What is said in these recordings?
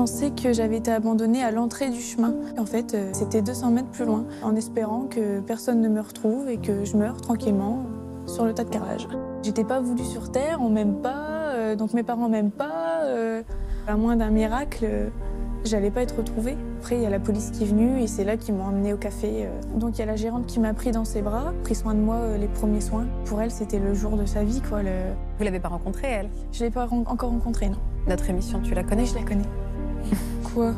pensais que j'avais été abandonnée à l'entrée du chemin. En fait, euh, c'était 200 mètres plus loin, en espérant que personne ne me retrouve et que je meure tranquillement sur le tas de carrelage. J'étais pas voulue sur Terre, on m'aime pas, euh, donc mes parents m'aiment pas. euh, à moins d'un miracle, euh, j'allais pas être retrouvée. Après, il y a la police qui est venue et c'est là qu'ils m'ont emmenée au café. Donc il y a la gérante qui m'a pris dans ses bras, pris soin de moi les premiers soins. Pour elle, c'était le jour de sa vie, quoi. Le... Vous l'avez pas rencontrée, elle? Je l'ai pas ren- encore rencontrée, non. Notre émission, tu la connais? Je la connais. Quoi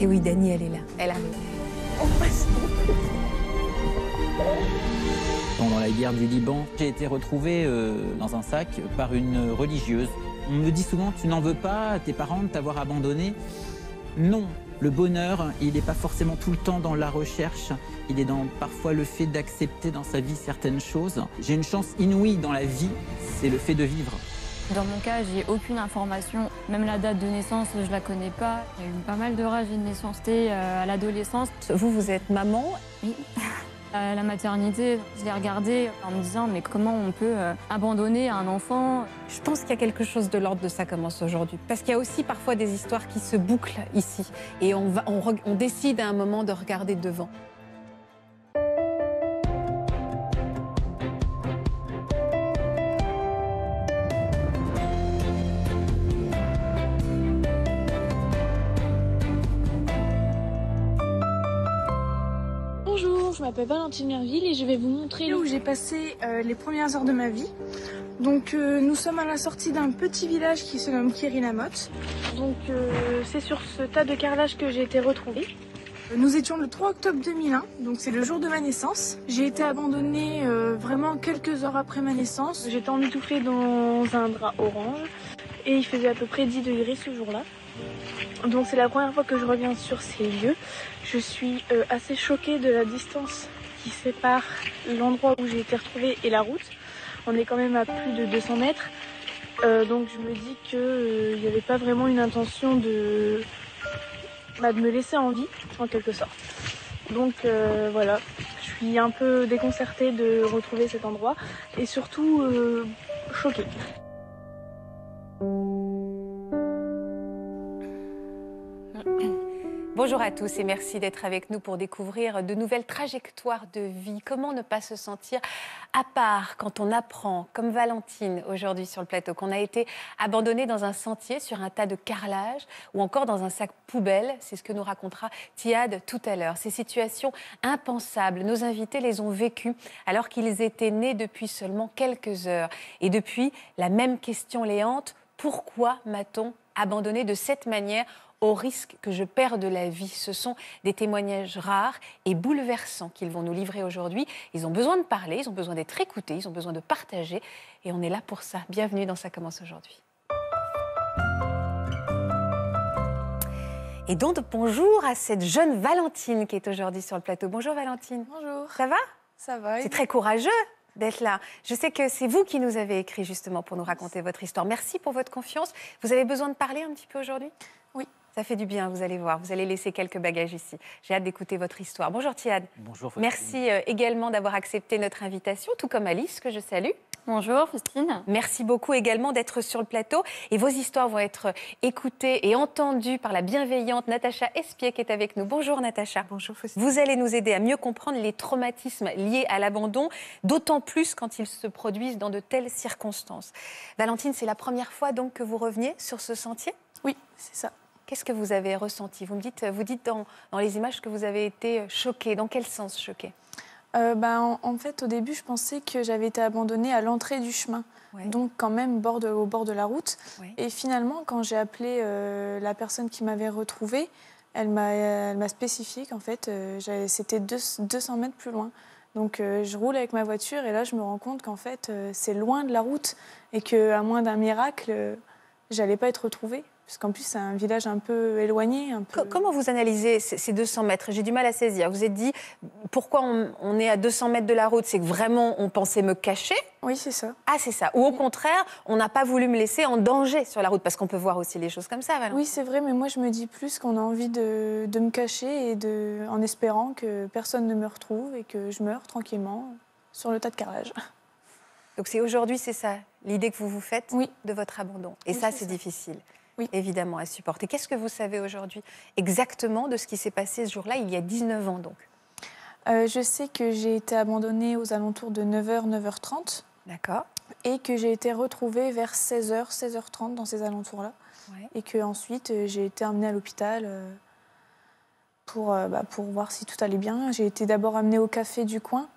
Et oui, Dani, elle est là. Elle arrive. Pendant la guerre du Liban, j'ai été retrouvé euh, dans un sac par une religieuse. On me dit souvent, tu n'en veux pas à tes parents de t'avoir abandonné? Non, le bonheur, il n'est pas forcément tout le temps dans la recherche, il est dans parfois le fait d'accepter dans sa vie certaines choses. J'ai une chance inouïe dans la vie, c'est le fait de vivre. Dans mon cas, j'ai aucune information. Même la date de naissance, je la connais pas. A eu pas mal de rage et de naissanceté euh, à l'adolescence. Vous, vous êtes maman. Oui. À la maternité, je l'ai regardé en me disant mais comment on peut euh, abandonner un enfant? Je pense qu'il y a quelque chose de l'ordre de ça commence aujourd'hui. Parce qu'il y a aussi parfois des histoires qui se bouclent ici. Et on, va, on décide à un moment de regarder devant. M'appelle Valentine Merville et je vais vous montrer où j'ai passé euh, les premières heures de ma vie. Donc euh, nous sommes à la sortie d'un petit village qui se nomme Kirinamote. Donc euh, c'est sur ce tas de carrelage que j'ai été retrouvée. Nous étions le 3 octobre 2001, donc c'est le jour de ma naissance. J'ai été abandonnée vraiment quelques heures après ma naissance. J'étais emmitouflée dans un drap orange et il faisait à peu près 10 degrés ce jour-là. Donc c'est la première fois que je reviens sur ces lieux. Je suis euh, assez choquée de la distance qui sépare l'endroit où j'ai été retrouvée et la route. On est quand même à plus de 200 mètres. Euh, donc je me dis qu'il n'y avait pas vraiment une intention de, bah, de me laisser en vie, en quelque sorte. Donc euh, voilà, je suis un peu déconcertée de retrouver cet endroit et surtout euh, choquée. Bonjour à tous et merci d'être avec nous pour découvrir de nouvelles trajectoires de vie. Comment ne pas se sentir à part quand on apprend, comme Valentine aujourd'hui sur le plateau, qu'on a été abandonné dans un sentier sur un tas de carrelage ou encore dans un sac poubelle? C'est ce que nous racontera Tiad tout à l'heure. Ces situations impensables, nos invités les ont vécues alors qu'ils étaient nés depuis seulement quelques heures. Et depuis, la même question léante, pourquoi m'a-t-on abandonné de cette manière au risque que je perde la vie? Ce sont des témoignages rares et bouleversants qu'ils vont nous livrer aujourd'hui. Ils ont besoin de parler, ils ont besoin d'être écoutés, ils ont besoin de partager. Et on est là pour ça. Bienvenue dans Ça commence aujourd'hui. Et donc, bonjour à cette jeune Valentine qui est aujourd'hui sur le plateau. Bonjour Valentine. Bonjour. Ça va? Ça va C'est très courageux d'être là. Je sais que c'est vous qui nous avez écrit justement pour nous raconter votre histoire. Merci pour votre confiance. Vous avez besoin de parler un petit peu aujourd'hui? Oui. Ça fait du bien, vous allez voir. Vous allez laisser quelques bagages ici. J'ai hâte d'écouter votre histoire. Bonjour Tiad. Bonjour. Merci euh, également d'avoir accepté notre invitation, tout comme Alice, que je salue. Bonjour, Faustine. Merci beaucoup également d'être sur le plateau. Et vos histoires vont être écoutées et entendues par la bienveillante Natacha Espier qui est avec nous. Bonjour Natacha. Bonjour Faustine. Vous allez nous aider à mieux comprendre les traumatismes liés à l'abandon, d'autant plus quand ils se produisent dans de telles circonstances. Valentine, c'est la première fois donc que vous reveniez sur ce sentier? Oui, c'est ça. Qu'est-ce que vous avez ressenti? Vous me dites, vous dites dans, dans les images que vous avez été choquée. Dans quel sens choquée? Euh, bah, en, en fait, au début, je pensais que j'avais été abandonnée à l'entrée du chemin, Ouais. donc quand même bord de- au bord de la route. Ouais. Et finalement, quand j'ai appelé euh, la personne qui m'avait retrouvée, elle m'a m'a spécifié qu'en fait, euh, c'était deux- 200 mètres plus loin. Donc euh, je roule avec ma voiture et là, je me rends compte qu'en fait, euh, c'est loin de la route et qu'à moins d'un miracle, euh, j'allais pas être retrouvée. Parce qu'en plus, c'est un village un peu éloigné. Un peu... Co- Comment vous analysez ces ces 200 mètres? J'ai du mal à saisir. Vous êtes dit, pourquoi on, est à 200 mètres de la route? C'est que vraiment, on pensait me cacher? Oui, c'est ça. Ah, c'est ça. Ou au contraire, on n'a pas voulu me laisser en danger sur la route, parce qu'on peut voir aussi les choses comme ça, Valentine. Oui, c'est vrai, mais moi je me dis plus qu'on a envie de, de me cacher et de, en espérant que personne ne me retrouve et que je meure tranquillement sur le tas de carrelage. Donc c'est aujourd'hui, c'est ça, l'idée que vous vous faites Oui. de votre abandon. Et Oui, ça, c'est difficile. Oui. évidemment, à supporter. Qu'est-ce que vous savez aujourd'hui exactement de ce qui s'est passé ce jour-là, il y a 19 ans donc? Euh, je sais que j'ai été abandonnée aux alentours de 9h, 9h30 D'accord. et que j'ai été retrouvée vers 16h, 16h30 dans ces alentours-là. Ouais. Et que ensuite euh, j'ai été emmenée à l'hôpital euh, pour, bah, pour voir si tout allait bien. J'ai été d'abord amenée au café du coin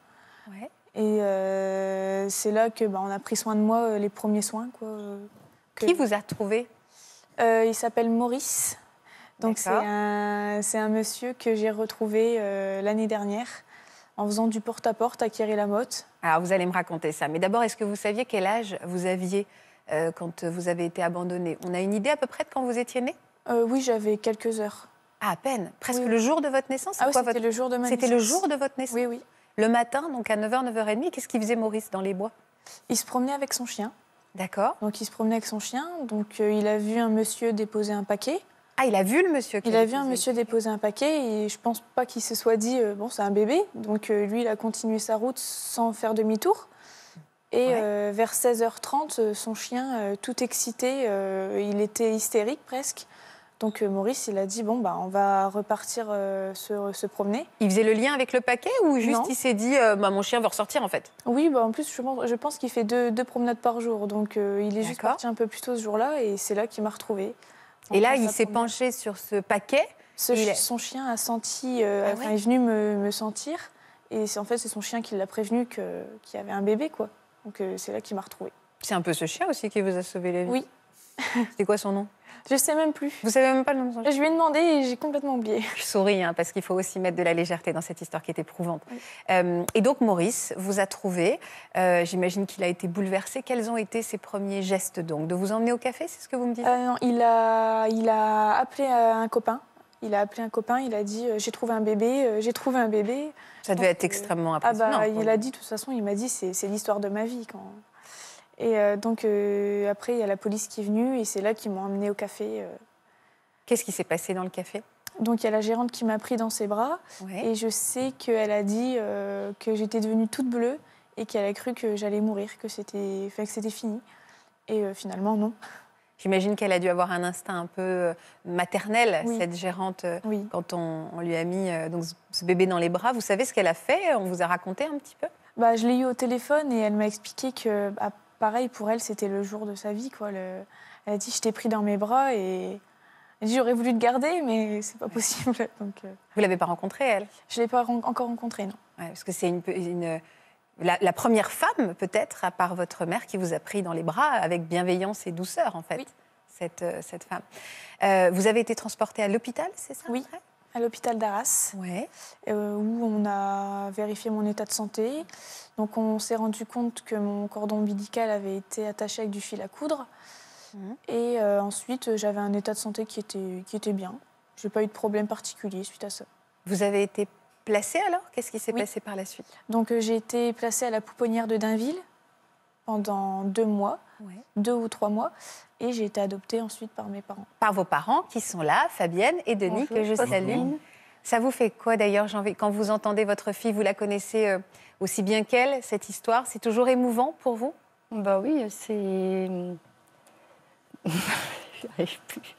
Ouais. et euh, c'est là que bah, on a pris soin de moi, les premiers soins. Quoi, que- Qui vous a trouvé Euh, Il s'appelle Maurice. Donc c'est un, monsieur que j'ai retrouvé euh, l'année dernière en faisant du porte-à-porte à Kiri-la-Motte. Alors, vous allez me raconter ça. Mais d'abord, est-ce que vous saviez quel âge vous aviez euh, quand vous avez été abandonné? On a une idée à peu près de quand vous étiez né? Oui, j'avais quelques heures. Ah, à peine. Presque Oui. le jour de votre naissance Ah oui, c'était votre- le jour de ma C'était le naissance. jour de votre naissance? Oui, oui. Le matin, donc à 9h, 9h30. Qu'est-ce qu'il faisait Maurice dans les bois? Il se promenait avec son chien. D'accord. Donc il se promenait avec son chien. Donc euh, il a vu un monsieur déposer un paquet. Ah, il a vu le monsieur qui Il a vu un monsieur déposer un paquet et je pense pas qu'il se soit dit euh, bon c'est un bébé. Donc euh, lui il a continué sa route sans faire demi-tour. Et Ouais. euh, vers 16h30, euh, son chien, tout excité, il était hystérique presque. Donc euh, Maurice, il a dit bon bah on va repartir euh, se, se promener. Il faisait le lien avec le paquet ou juste Non. il s'est dit euh, bah, mon chien veut ressortir en fait? Oui, bah en plus je pense, je pense qu'il fait deux, deux promenades par jour. Donc euh, il est juste parti un peu plus tôt ce jour-là et c'est là qu'il m'a retrouvée. Et là, il s'est penché sur ce paquet. Ce Il chi- est- Son chien a senti, Ah enfin, ouais il est venu me, me sentir. Et c'est en fait c'est son chien qui l'a prévenu qu'il y avait un bébé quoi. Donc c'est là qu'il m'a retrouvée. C'est un peu ce chien aussi qui vous a sauvé la vie. Oui. C'était quoi son nom? Je sais même plus. Vous savez même pas le nom de son Je lui ai demandé et j'ai complètement oublié. Je souris hein, parce qu'il faut aussi mettre de la légèreté dans cette histoire qui est éprouvante. Oui. Euh, et donc Maurice vous a trouvé. Euh, J'imagine qu'il a été bouleversé. Quels ont été ses premiers gestes donc? De vous emmener au café, c'est ce que vous me disiez Euh, non, il a, il a appelé un copain. Il a appelé un copain. Il a dit j'ai trouvé un bébé, j'ai trouvé un bébé. Ça devait être extrêmement Ah impressionnant. bah pour il a dit de toute façon il m'a dit c'est c'est l'histoire de ma vie quand. Et euh, donc euh, après il y a la police qui est venue et c'est là qu'ils m'ont emmené au café. euh. Qu'est-ce qui s'est passé dans le café? Donc il y a la gérante qui m'a pris dans ses bras. Ouais. Et je sais qu'elle a dit euh, que j'étais devenue toute bleue et qu'elle a cru que j'allais mourir, que c'était enfin, que c'était fini. Et euh, finalement, non. J'imagine qu'elle a dû avoir un instinct un peu euh, maternel, Oui. cette gérante, euh, Oui. quand on, on lui a mis euh, donc, ce- ce bébé dans les bras. Vous savez ce qu'elle a fait? On vous a raconté un petit peu? Bah, je l'ai eu au téléphone et elle m'a expliqué que, bah, pareil, pour elle, c'était le jour de sa vie. Quoi. Le- Elle a dit Je t'ai pris dans mes bras et j'aurais voulu te garder, mais c'est pas possible. Donc, euh, Vous l'avez pas rencontrée, elle? Je ne l'ai pas ren- encore rencontrée, non. Ouais, Parce que c'est une, pe- une- la, la première femme, peut-être, à part votre mère, qui vous a pris dans les bras avec bienveillance et douceur, en fait, Oui. cette, euh, cette femme. Euh, vous avez été transportée à l'hôpital, c'est ça? Oui. après À l'hôpital d'Arras, Ouais. euh, où on a vérifié mon état de santé. Donc, on s'est rendu compte que mon cordon ombilical avait été attaché avec du fil à coudre. Mhm. Et euh, ensuite, j'avais un état de santé qui était, qui était bien. Je n'ai pas eu de problème particulier suite à ça. Vous avez été placée alors? Qu'est-ce qui s'est Oui. passé par la suite? Donc euh, j'ai été placée à la pouponnière de Dainville pendant deux mois, Ouais. deux ou trois mois, et j'ai été adoptée ensuite par mes parents. Par vos parents qui sont là, Fabienne et Denis, Bonjour. que je Bonjour. salue. Ça vous fait quoi d'ailleurs quand vous entendez votre fille Vous la connaissez euh, aussi bien qu'elle, cette histoire C'est toujours émouvant pour vous? Bah oui, c'est. J'y arrive plus.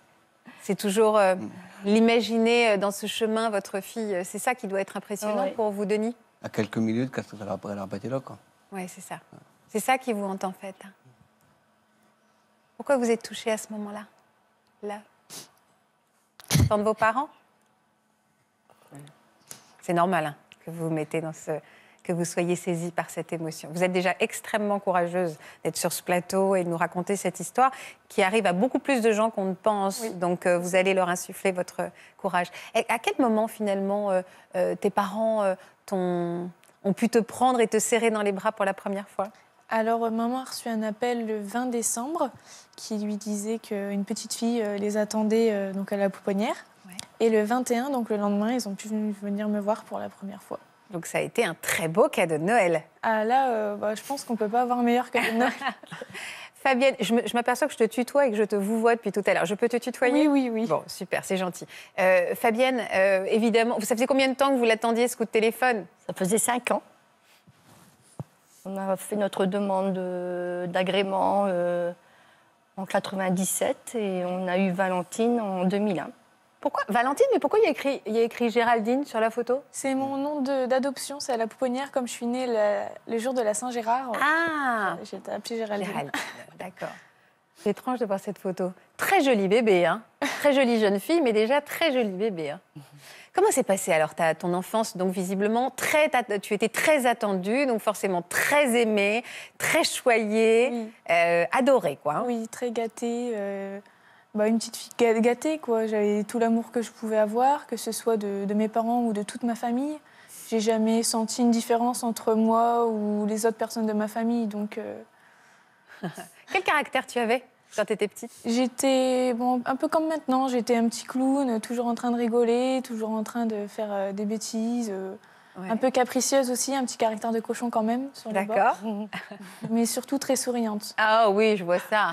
C'est toujours euh, l'imaginer euh, dans ce chemin, votre fille. euh, C'est ça qui doit être impressionnant Ouais. pour vous, Denis? À quelques minutes, qu'elle sera elle aura pas été là. Quoi. Oui, c'est ça. C'est ça qui vous hante en fait. Pourquoi vous êtes touché à ce moment-là? Là Tant de vos parents? C'est normal hein, que vous vous mettez dans ce que vous soyez saisi par cette émotion. Vous êtes déjà extrêmement courageuse d'être sur ce plateau et de nous raconter cette histoire qui arrive à beaucoup plus de gens qu'on ne pense. Oui. Donc euh, vous allez leur insuffler votre courage. Et à quel moment finalement euh, euh, tes parents ont pu te prendre et te serrer dans les bras pour la première fois? Alors euh, maman a reçu un appel le 20 décembre qui lui disait qu'une petite fille euh, les attendait euh, donc à la pouponnière. Ouais. Et le 21, donc le lendemain, ils ont pu venir me voir pour la première fois. Donc ça a été un très beau cadeau de Noël. Ah là, euh, bah, je pense qu'on peut pas avoir meilleur cadeau de Noël. Fabienne, je m'aperçois que je te tutoie et que je te vous vois depuis tout à l'heure. Je peux te tutoyer? Oui, oui, oui. Bon, super, c'est gentil. Euh, Fabienne, euh, évidemment, ça faisait combien de temps que vous l'attendiez, ce coup de téléphone? Ça faisait cinq ans. On a fait notre demande de- d'agrément euh, en 97 et on a eu Valentine en 2001. Pourquoi Valentine, mais pourquoi il y a écrit, il y a écrit Géraldine sur la photo? C'est mon nom de- d'adoption, c'est à la pouponnière, comme je suis née la- le jour de la Saint-Gérard. Ah J'ai été appelée Géraldine. Géraldine, d'accord. C'est étrange de voir cette photo. Très joli bébé, hein Très jolie jeune fille, mais déjà très joli bébé. hein. Comment s'est passé alors ta, ton enfance? Donc visiblement, très, tu étais très attendue, donc forcément très aimée, très choyée, Oui. euh, adorée, quoi. hein. Oui, très gâtée. euh, bah, une petite fille gâtée, quoi. J'avais tout l'amour que je pouvais avoir, que ce soit de, de mes parents ou de toute ma famille. J'ai jamais senti une différence entre moi ou les autres personnes de ma famille. Donc, euh, Quel caractère tu avais? Quand tu étais petite j'étais bon, un peu comme maintenant. J'étais un petit clown, toujours en train de rigoler, toujours en train de faire euh, des bêtises. euh, Ouais. Un peu capricieuse aussi, un petit caractère de cochon quand même sur. D'accord. Mais surtout très souriante. Ah oui, je vois ça.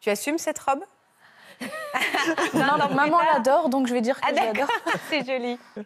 tu assumes cette robe? Maman, maman l'adore, donc je vais dire que Ah je l'adore. c'est joli.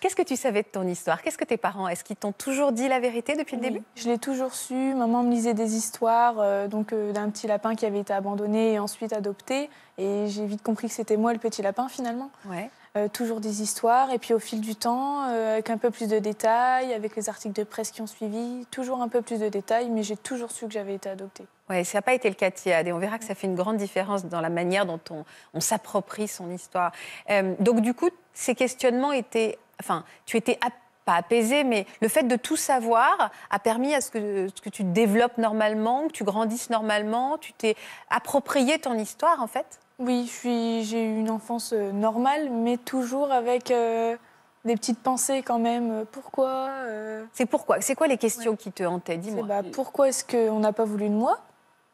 Qu'est-ce que tu savais de ton histoire? Qu'est-ce que tes parents, est-ce qu'ils t'ont toujours dit la vérité depuis le Oui, début? Je l'ai toujours su. Maman me lisait des histoires euh, donc euh, d'un petit lapin qui avait été abandonné et ensuite adopté. Et j'ai vite compris que c'était moi le petit lapin finalement. Ouais. Euh, toujours des histoires. Et puis au fil du temps, avec un peu plus de détails, avec les articles de presse qui ont suivi, toujours un peu plus de détails. Mais j'ai toujours su que j'avais été adoptée. Ouais, ça n'a pas été le cas de Thiad et on verra que ça fait une grande différence dans la manière dont on, on s'approprie son histoire. Euh, donc du coup, ces questionnements étaient, enfin, tu étais ap- pas apaisé, mais le fait de tout savoir a permis à ce que, ce que tu te développes normalement, que tu grandisses normalement, tu t'es approprié ton histoire en fait? Oui, j'ai eu une enfance euh, normale, mais toujours avec euh, des petites pensées quand même. Euh, Pourquoi euh, C'est pourquoi C'est quoi les questions qui te hantaient? Dis-moi. bah, pourquoi est-ce qu'on n'a pas voulu de moi?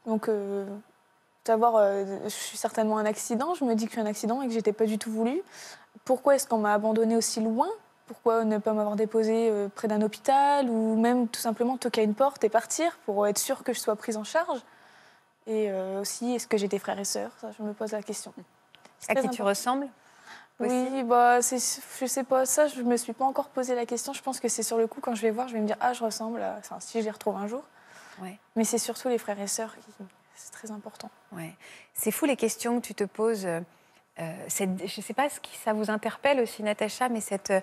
Donc, euh, savoir, euh, je suis certainement un accident, je me dis que je suis un accident et que j'étais pas du tout voulu. Pourquoi est-ce qu'on m'a abandonnée aussi loin? Pourquoi ne pas m'avoir déposée euh, près d'un hôpital ou même tout simplement toquer à une porte et partir pour être sûre que je sois prise en charge? Et euh, aussi, est-ce que j'ai des frères et sœurs? Ça, je me pose la question. À qui tu ressembles aussi? Oui, bah, je sais pas, ça, je me suis pas encore posé la question. Je pense que c'est sur le coup, quand je vais voir, je vais me dire, ah, je ressemble à. Enfin, si je les retrouve un jour. Ouais. Mais c'est surtout les frères et sœurs qui. C'est très important. Ouais. C'est fou les questions que tu te poses. Euh, je ne sais pas qui ça vous interpelle aussi, Natacha, mais euh,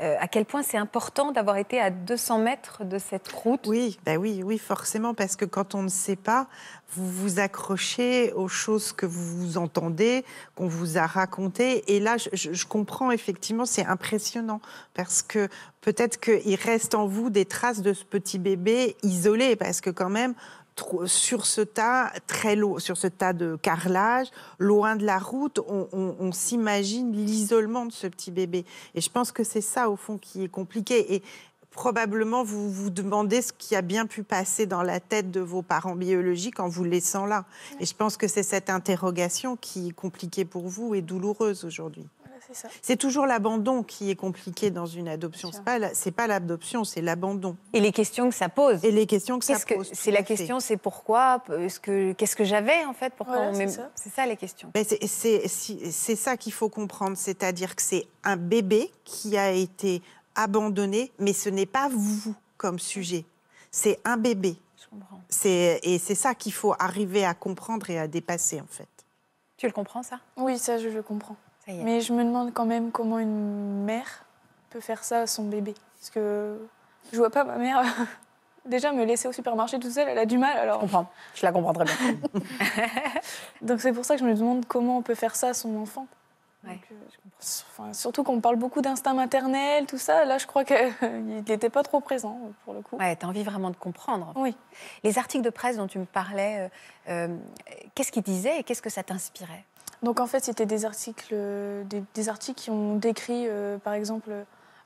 euh, à quel point c'est important d'avoir été à 200 mètres de cette route? Oui, bah oui, oui, forcément, parce que quand on ne sait pas, vous vous accrochez aux choses que vous entendez, qu'on vous a racontées. Et là, je, comprends effectivement, c'est impressionnant, parce que peut-être qu'il reste en vous des traces de ce petit bébé isolé, parce que quand même, sur ce tas très lourd, sur ce tas de carrelage, loin de la route, on, on- on s'imagine l'isolement de ce petit bébé. Et je pense que c'est ça, au fond, qui est compliqué. Et probablement, vous vous demandez ce qui a bien pu passer dans la tête de vos parents biologiques en vous laissant là. Et je pense que c'est cette interrogation qui est compliquée pour vous et douloureuse aujourd'hui. C'est toujours l'abandon qui est compliqué dans une adoption. C'est pas c'est pas l'adoption, c'est l'abandon. Et les questions que ça pose. Et les questions que ça que- pose. C'est la fait. question, c'est pourquoi Est-ce que Qu'est-ce que j'avais en fait Pourquoi Voilà, on c'est ça. C'est ça les questions. Ben, c'est- ça qu'il faut comprendre, c'est-à-dire que c'est un bébé qui a été abandonné, mais ce n'est pas vous comme sujet. C'est un bébé. Je comprends. C'est et c'est ça qu'il faut arriver à comprendre et à dépasser en fait. Tu le comprends ça? Oui, ça, je le comprends. Mais je me demande quand même comment une mère peut faire ça à son bébé. Parce que je vois pas ma mère. Déjà, me laisser au supermarché toute seule, elle a du mal. Je Alors, comprends. Je la comprends très bien. donc c'est pour ça que je me demande comment on peut faire ça à son enfant. Ouais, Donc, euh, enfin, surtout qu'on parle beaucoup d'instinct maternel, tout ça. Là, je crois qu'il n'était pas trop présent pour le coup. Ouais, tu as envie vraiment de comprendre. Oui. Les articles de presse dont tu me parlais, euh, euh, qu'est-ce qu'ils disaient et qu'est-ce que ça t'inspirait? Donc en fait, c'était des articles, euh, des, des articles qui ont décrit, euh, par exemple, euh,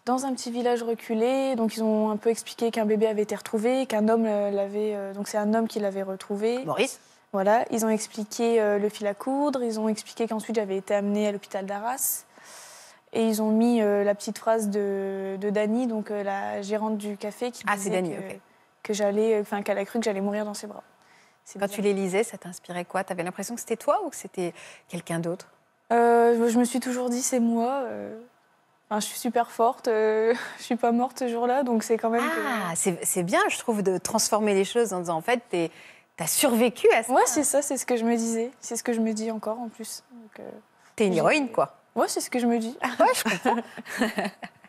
dans un petit village reculé. Donc ils ont un peu expliqué qu'un bébé avait été retrouvé, qu'un homme l'avait. euh, donc c'est un homme qui l'avait retrouvé. Maurice Voilà. Ils ont expliqué euh, le fil à coudre. Ils ont expliqué qu'ensuite j'avais été amenée à l'hôpital d'Arras. Et ils ont mis la petite phrase de, de Dani, donc la gérante du café, qui Ah, disait Dani, que, j'allais, enfin qu'elle a cru que j'allais mourir dans ses bras. Quand tu les lisais, ça t'inspirait quoi? Tu avais l'impression que c'était toi ou que c'était quelqu'un d'autre? Euh, je me suis toujours dit, c'est moi. euh, enfin, je suis super forte. euh, je suis pas morte ce jour-là, donc c'est quand même. Ah, c'est c'est bien, je trouve, de transformer les choses en disant en fait, T'as survécu à ça Ouais, c'est ça, c'est ce que je me disais. C'est ce que je me dis encore en plus. Euh, T'es une héroïne, quoi. Ouais, c'est ce que je me dis. Ouais, je comprends.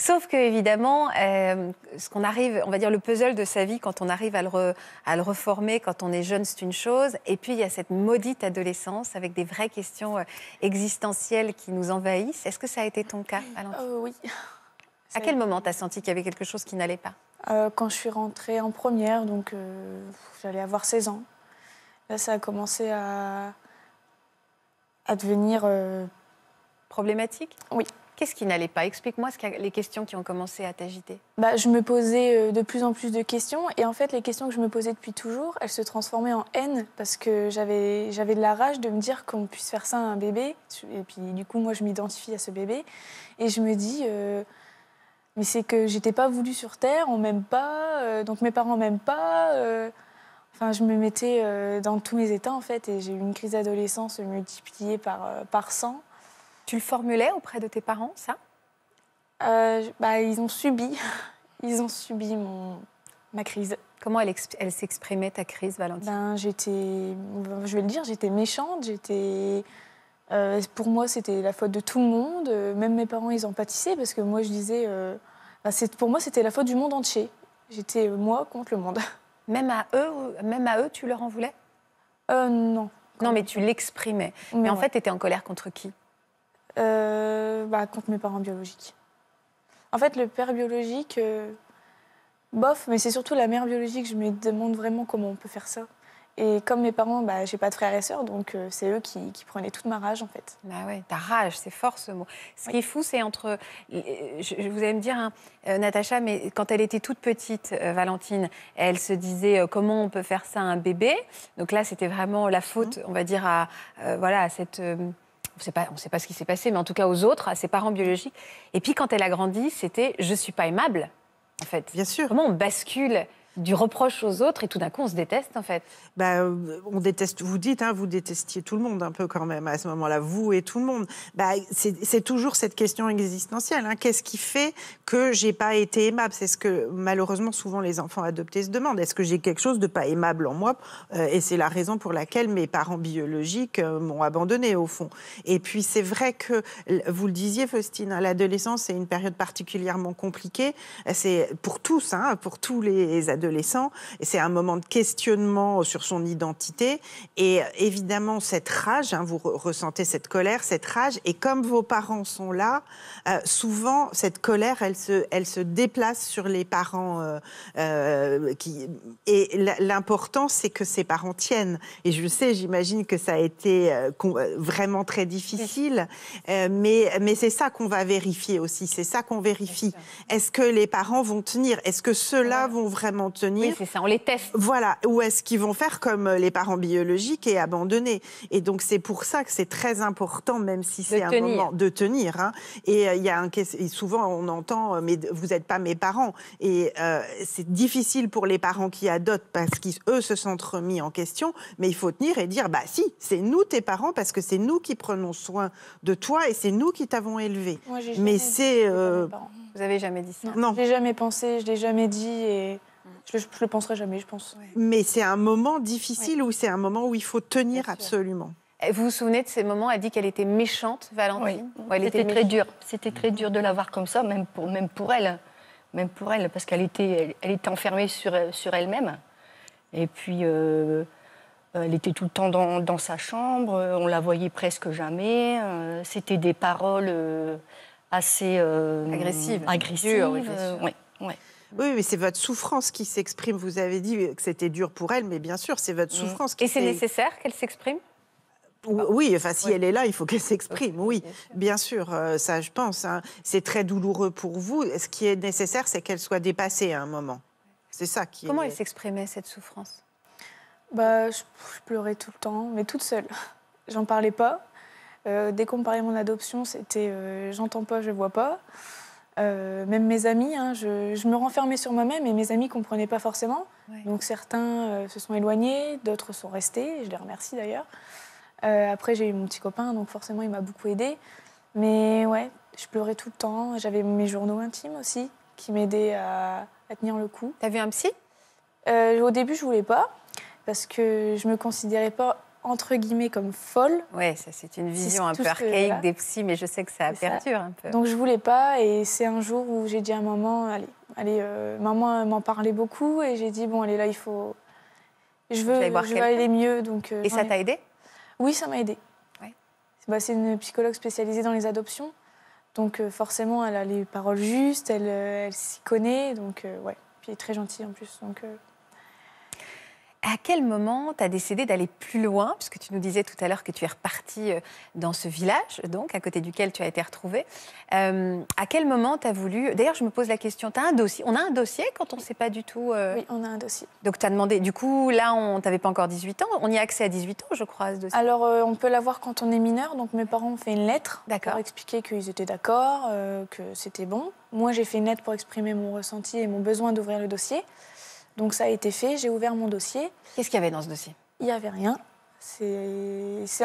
Sauf que évidemment, euh, ce qu'on arrive, on va dire le puzzle de sa vie, quand on arrive à le, re- à le reformer, quand on est jeune, c'est une chose. Et puis il y a cette maudite adolescence avec des vraies questions euh, existentielles qui nous envahissent. Est-ce que ça a été ton cas, Valentine Euh, oui. À quel moment t'as senti qu'il y avait quelque chose qui n'allait pas? Euh, quand je suis rentrée en première, donc j'allais avoir 16 ans. Là, ça a commencé à, à devenir. Problématique? Oui. Qu'est-ce qui n'allait pas? Explique-moi les questions qui ont commencé à t'agiter. bah, je me posais euh, de plus en plus de questions. Et en fait, les questions que je me posais depuis toujours, elles se transformaient en haine parce que j'avais de la rage de me dire qu'on puisse faire ça à un bébé. Et puis, du coup, moi, je m'identifie à ce bébé. Et je me dis. euh, mais c'est que j'étais pas voulue sur Terre, on m'aime pas, euh, donc mes parents m'aiment pas. Enfin, je me mettais dans tous mes états en fait, et j'ai eu une crise d'adolescence multipliée par, par 100. Tu le formulais auprès de tes parents, ça? Euh, bah, ils ont subi, ils ont subi mon, ma crise. Comment elle, exp- elle s'exprimait, ta crise, Valentine? Ben, j'étais, je vais le dire, j'étais méchante, j'étais. euh, pour moi, c'était la faute de tout le monde. euh, Même mes parents, ils en pâtissaient parce que moi, je disais, euh, ben, pour moi, c'était la faute du monde entier. J'étais moi contre le monde. Même à eux, même à eux, tu leur en voulais? Euh, non. Non, mais tu l'exprimais. Mais, en ouais. fait, tu étais en colère contre qui? Euh, bah, contre mes parents biologiques. En fait, le père biologique, euh, bof, mais c'est surtout la mère biologique, je me demande vraiment comment on peut faire ça. Et comme mes parents, bah, j'ai pas de frères et sœurs, donc euh, c'est eux qui, qui prenaient toute ma rage, en fait. Bah ouais, ta rage, c'est fort ce mot. Ce qui est fou, c'est entre. Je, vous allez me dire, hein, euh, Natacha, mais quand elle était toute petite, euh, Valentine, elle se disait comment on peut faire ça à un bébé? Donc là, c'était vraiment la faute, on va dire, à, voilà, à cette. On sait pas, on ne sait pas ce qui s'est passé, mais en tout cas aux autres, à ses parents biologiques. Et puis quand elle a grandi, c'était je suis pas aimable, en fait. Bien sûr. Comment on bascule du reproche aux autres et tout d'un coup on se déteste, en fait Bah, euh, on déteste, vous dites, hein, vous détestiez tout le monde un peu quand même à ce moment-là, vous et tout le monde. Bah, c'est toujours cette question existentielle. hein. Qu'est-ce qui fait que j'ai pas été aimable? C'est ce que malheureusement souvent les enfants adoptés se demandent. Est-ce que j'ai quelque chose de pas aimable en moi? Euh, Et c'est la raison pour laquelle mes parents biologiques euh, m'ont abandonné au fond. Et puis c'est vrai que vous le disiez, Faustine, hein, l'adolescence c'est une période particulièrement compliquée. C'est pour tous, pour tous les adolescents. Et c'est un moment de questionnement sur son identité. Et évidemment, cette rage, hein, vous re- ressentez cette colère, cette rage. Et comme vos parents sont là, euh, souvent, cette colère, elle se, elle se déplace sur les parents. euh, euh, qui... Et l'important, c'est que ces parents tiennent. Et je sais, j'imagine que ça a été euh, euh, vraiment très difficile. Euh, mais mais c'est ça qu'on va vérifier aussi. C'est ça qu'on vérifie. Est-ce que les parents vont tenir? Est-ce que ceux-là vont vraiment tenir Oui, c'est ça, on les teste. voilà, ou est-ce qu'ils vont faire comme euh, les parents biologiques et abandonner Et donc c'est pour ça que c'est très important, même si c'est un tenir. moment de tenir. hein. Et euh, il y a un et souvent on entend, euh, mais vous n'êtes pas mes parents. Et euh, c'est difficile pour les parents qui adoptent parce qu'eux se sentent remis en question. Mais il faut tenir et dire, bah si, c'est nous tes parents parce que c'est nous qui prenons soin de toi et c'est nous qui t'avons élevé. Moi, j'ai Mais jamais c'est, euh. Vous avez jamais dit ça Non. Je l'ai jamais pensé, je l'ai jamais dit, et je, je le penserai jamais, je pense. Mais c'est un moment difficile où c'est un moment où il faut tenir Bien absolument. Vous vous souvenez de ces moments Elle dit qu'elle était méchante, Valentine Oui, Ou elle était c'était très dur. C'était très dur de la voir comme ça, même pour, même pour elle. Même pour elle, parce qu'elle était, elle, elle était enfermée sur, sur elle-même. Et puis, euh, elle était tout le temps dans, dans sa chambre, on la voyait presque jamais. euh, C'était des paroles euh, assez euh, Agressives. agressives. Dures, oui, bien sûr. ouais, ouais. Oui, mais c'est votre souffrance qui s'exprime. Vous avez dit que c'était dur pour elle, mais bien sûr, c'est votre souffrance qui Et c'est nécessaire qu'elle s'exprime? Oui, enfin, si Oui. elle est là, il faut qu'elle s'exprime, oui. bien sûr. Euh, ça, je pense. hein. C'est très douloureux pour vous. Ce qui est nécessaire, c'est qu'elle soit dépassée à un moment. C'est ça qui Comment est... elle s'exprimait, cette souffrance? Bah, je, je pleurais tout le temps, mais toute seule. J'en parlais pas. Euh, dès qu'on me parlait de mon adoption, c'était euh, j'entends pas, je vois pas. Euh, même mes amis, hein, je, je me renfermais sur moi-même et mes amis comprenaient pas forcément. Ouais. Donc certains euh, se sont éloignés, d'autres sont restés, je les remercie d'ailleurs. Euh, après, j'ai eu mon petit copain, donc forcément, il m'a beaucoup aidé. Mais ouais, je pleurais tout le temps. J'avais mes journaux intimes aussi qui m'aidaient à, à tenir le coup. T'as vu un psy? Au début, je voulais pas parce que je me considérais pas entre guillemets comme folle. Oui, ça c'est une vision un peu que- archaïque des psys, mais je sais que ça perdure un peu. Donc je voulais pas et c'est un jour où j'ai dit à maman, allez, allez, euh, maman m'en parlait beaucoup et j'ai dit bon allez là il faut, je veux, je veux aller mieux donc. euh, Et ça ai- t'a aidé? Oui, ça m'a aidé. Ouais. Bah, c'est une psychologue spécialisée dans les adoptions, donc euh, forcément elle a les paroles justes, elle, elle s'y connaît donc ouais, puis elle est très gentille en plus donc. À quel moment tu as décidé d'aller plus loin Puisque tu nous disais tout à l'heure que tu es reparti euh, dans ce village, donc à côté duquel tu as été retrouvée. Euh, à quel moment tu as voulu. D'ailleurs, je me pose la question tu as un dossier On a un dossier quand on ne sait pas du tout. euh, Oui, on a un dossier. Donc tu as demandé. Du coup, là, on t'avait pas encore 18 ans. On y a accès à 18 ans, je crois, à ce dossier. Alors, euh, on peut l'avoir quand on est mineur. Donc, mes parents ont fait une lettre D'accord. pour expliquer qu'ils étaient d'accord, que c'était bon. Moi, j'ai fait une lettre pour exprimer mon ressenti et mon besoin d'ouvrir le dossier. Donc, ça a été fait. J'ai ouvert mon dossier. Qu'est-ce qu'il y avait dans ce dossier? Il n'y avait rien. C'est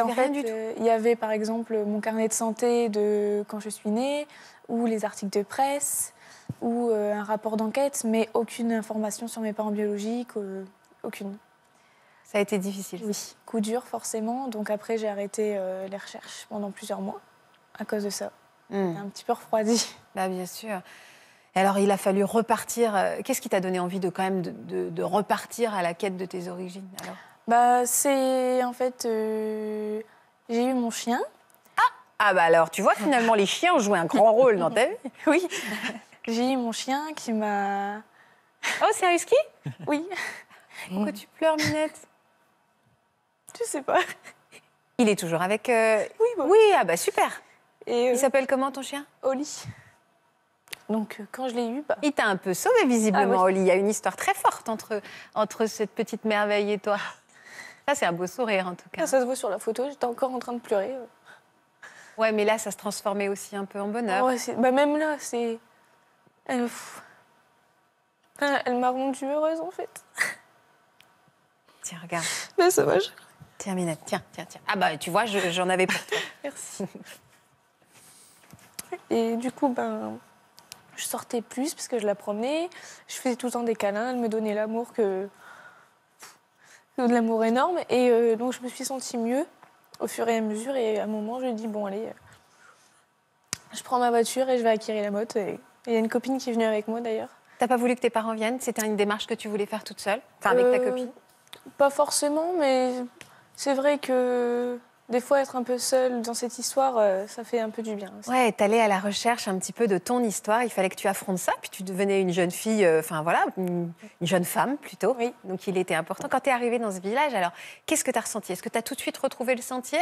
en Il y avait fait, rien du tout. euh, il y avait par exemple mon carnet de santé de quand je suis née, ou les articles de presse, ou euh, un rapport d'enquête, mais aucune information sur mes parents biologiques, euh, aucune. Ça a été difficile. Oui, coup dur forcément. Donc après, j'ai arrêté les recherches pendant plusieurs mois à cause de ça. Hmm. Un petit peu refroidi. Bah, bien sûr. Alors, il a fallu repartir. euh, Qu'est-ce qui t'a donné envie de quand même de, de- de repartir à la quête de tes origines alors? Bah, c'est en fait, euh, j'ai eu mon chien. Ah bah alors, tu vois, finalement, les chiens ont joué un grand rôle dans ta vie. Oui, j'ai eu mon chien qui m'a. Oh, c'est un husky? Oui, Pourquoi tu pleures, Minette? Je sais pas. Il est toujours avec... euh, Oui, bah. Oui, ah bah super. Et euh, Il s'appelle comment ton chien? Oli. Donc euh, quand je l'ai eu, bah, Il t'a un peu sauvé visiblement, Ah oui. Oli. Il y a une histoire très forte entre, entre cette petite merveille et toi. Ça, c'est un beau sourire en tout cas. ça se voit sur la photo, j'étais encore en train de pleurer. Ouais, mais là, ça se transformait aussi un peu en bonheur. Ouais, bah, même là, c'est. Elle, m'a rendue heureuse en fait. Tiens, regarde. Bah, ça va, je- Tiens, Minette, tiens, tiens, tiens. Ah bah, tu vois, je- j'en avais pour toi. Merci. Et du coup, ben, je sortais plus parce que je la promenais. Je faisais tout le temps des câlins. Elle me donnait l'amour que, de l'amour énorme. Et euh, donc, je me suis sentie mieux au fur et à mesure. Et à un moment, je lui ai dit bon, allez, euh, je prends ma voiture et je vais acquérir la moto. Et et il y a une copine qui est venue avec moi d'ailleurs. T'as pas voulu que tes parents viennent? C'était une démarche que tu voulais faire toute seule? Enfin, avec ta Euh, copine? Pas forcément, mais c'est vrai que des fois, être un peu seule dans cette histoire, euh, ça fait un peu du bien. aussi. Ouais, t'allais à la recherche un petit peu de ton histoire. Il fallait que tu affrontes ça, puis tu devenais une jeune fille, euh, enfin voilà, une, une jeune femme plutôt. Oui. Donc il était important. Quand tu es arrivée dans ce village, alors qu'est-ce que tu as ressenti? Est-ce que tu as tout de suite retrouvé le sentier?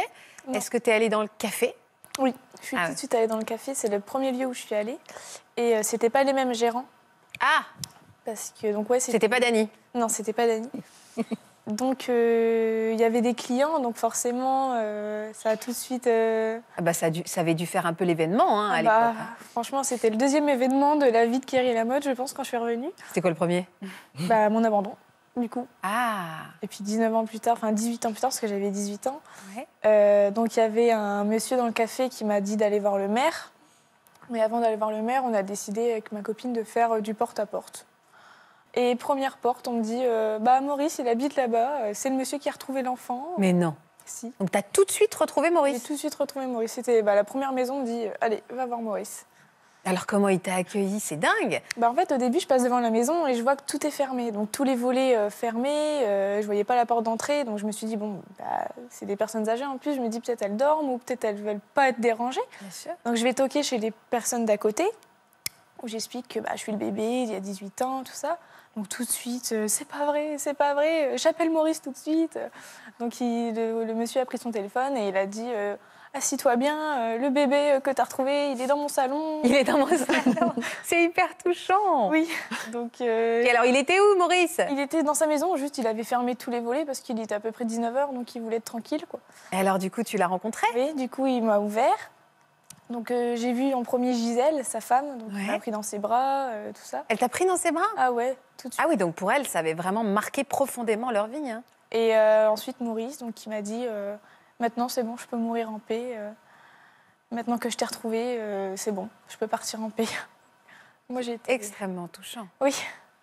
Est-ce que tu es allée dans le café? Oui, je suis Ah tout ouais. de suite allée dans le café. C'est le premier lieu où je suis allée. Et euh, c'était pas les mêmes gérants. Ah, Parce que, donc, ouais, c'était pas Dani. Non, c'était pas Dani. donc, euh, il y avait des clients, donc forcément, euh, ça a tout de suite. euh, Ah bah, ça, a dû- ça avait dû faire un peu l'événement hein, à ah l'époque. bah, hein. franchement, c'était le deuxième événement de la vie de Kerry Lamotte, je pense, quand je suis revenue. C'était quoi le premier? Bah, mon abandon, du coup. Ah, Et puis 19 ans plus tard, enfin 18 ans plus tard, parce que j'avais 18 ans. ouais. Donc il y avait un monsieur dans le café qui m'a dit d'aller voir le maire. Mais avant d'aller voir le maire, on a décidé avec ma copine de faire du porte-à-porte. Et première porte, on me dit euh, Bah Maurice, il habite là-bas, euh, c'est le monsieur qui a retrouvé l'enfant. Mais non. Si. Donc tu as tout de suite retrouvé J'ai Maurice. tout de suite retrouvé Maurice. C'était bah, la première maison, on me dit euh, Allez, va voir Maurice. Alors comment il t'a accueilli? C'est dingue. Bah, en fait, au début, je passe devant la maison et je vois que tout est fermé. Donc tous les volets euh, fermés, euh, je voyais pas la porte d'entrée. Donc je me suis dit Bon, bah, c'est des personnes âgées en plus. Je me dis peut-être elles dorment ou peut-être elles veulent pas être dérangées. Bien sûr. Donc je vais toquer chez les personnes d'à côté, où j'explique que bah, je suis le bébé, il y a 18 ans, tout ça. Donc tout de suite, euh, c'est pas vrai, c'est pas vrai, euh, j'appelle Maurice tout de suite. Donc il- le, le monsieur a pris son téléphone et il a dit euh, Assis-toi bien, euh, le bébé que t'as retrouvé, il est dans mon salon. Il est dans mon salon. C'est hyper touchant. Oui, donc euh, Et alors il était où Maurice? il était dans sa maison, juste il avait fermé tous les volets parce qu'il était à peu près 19h, donc il voulait être tranquille. Quoi. Et alors du coup tu l'as rencontré? Et du coup, il m'a ouvert. Donc euh, j'ai vu en premier Gisèle, sa femme, donc Ouais. m'a pris dans ses bras, euh, tout ça. Elle t'a pris dans ses bras? Ah ouais, tout de suite. Ah oui, donc pour elle, ça avait vraiment marqué profondément leur vie. hein. Et euh, ensuite Maurice, donc qui m'a dit maintenant c'est bon, je peux mourir en paix. maintenant que je t'ai retrouvé, euh, c'est bon, je peux partir en paix. Moi j'ai été. Extrêmement touchant. Oui,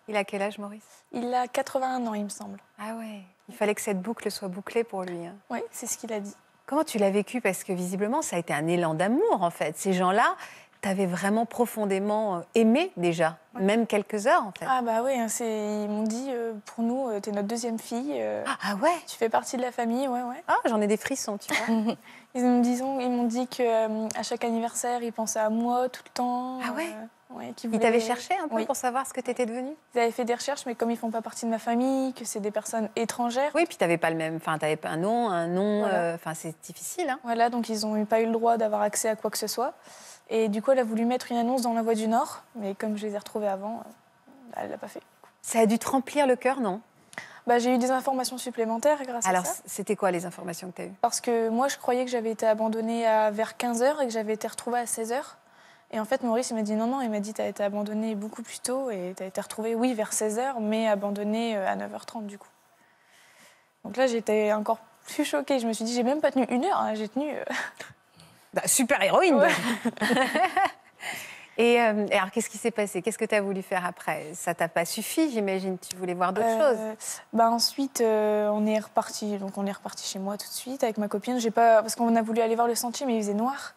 Il a quel âge, Maurice? Il a 81 ans, il me semble. Ah ouais. Il fallait que cette boucle soit bouclée pour lui. hein. Oui, c'est ce qu'il a dit. Comment tu l'as vécu? Parce que visiblement, ça a été un élan d'amour, en fait. Ces gens-là, t'avais vraiment profondément euh, aimé déjà, même quelques heures, en fait. Ah bah oui, hein, ils m'ont dit, euh, pour nous, euh, t'es notre deuxième fille. euh, Ah ouais? tu fais partie de la famille, ouais, ouais. Ah, j'en ai des frissons, tu vois. Ils m'ont dit que euh, à chaque anniversaire, ils pensaient à moi tout le temps. Ah ouais euh, ouais, Ils t'avaient cherché un peu Oui. pour savoir ce que t'étais devenue? Ils avaient fait des recherches, mais comme ils font pas partie de ma famille, que c'est des personnes étrangères. Oui, puis t'avais pas le même... Enfin, t'avais pas un nom, un nom... Voilà. euh, Enfin, c'est difficile, hein. Voilà, donc ils n'ont pas eu le droit d'avoir accès à quoi que ce soit. Et du coup, elle a voulu mettre une annonce dans La Voix du Nord, mais comme je les ai retrouvés avant, elle l'a pas fait. Ça a dû te remplir le cœur, non? Bah, j'ai eu des informations supplémentaires grâce Alors, à ça. c'était quoi les informations que t'as eues? Parce que moi, je croyais que j'avais été abandonnée à vers 15h et que j'avais été retrouvée à 16h. Et en fait, Maurice il m'a dit non, non, il m'a dit tu as été abandonnée beaucoup plus tôt et tu as été retrouvée, oui, vers 16h, mais abandonnée euh, à 9h30 du coup. Donc là, j'étais encore plus choquée. Je me suis dit, j'ai même pas tenu une heure, hein, j'ai tenu. euh, Bah, Super héroïne Ouais. Et euh, alors, qu'est-ce qui s'est passé? Qu'est-ce que tu as voulu faire après? Ça t'a pas suffi, j'imagine. Tu voulais voir d'autres choses. Euh, bah ensuite, euh, on est reparti. Donc on est reparti chez moi tout de suite avec ma copine. J'ai pas parce qu'on a voulu aller voir le sentier, mais il faisait noir.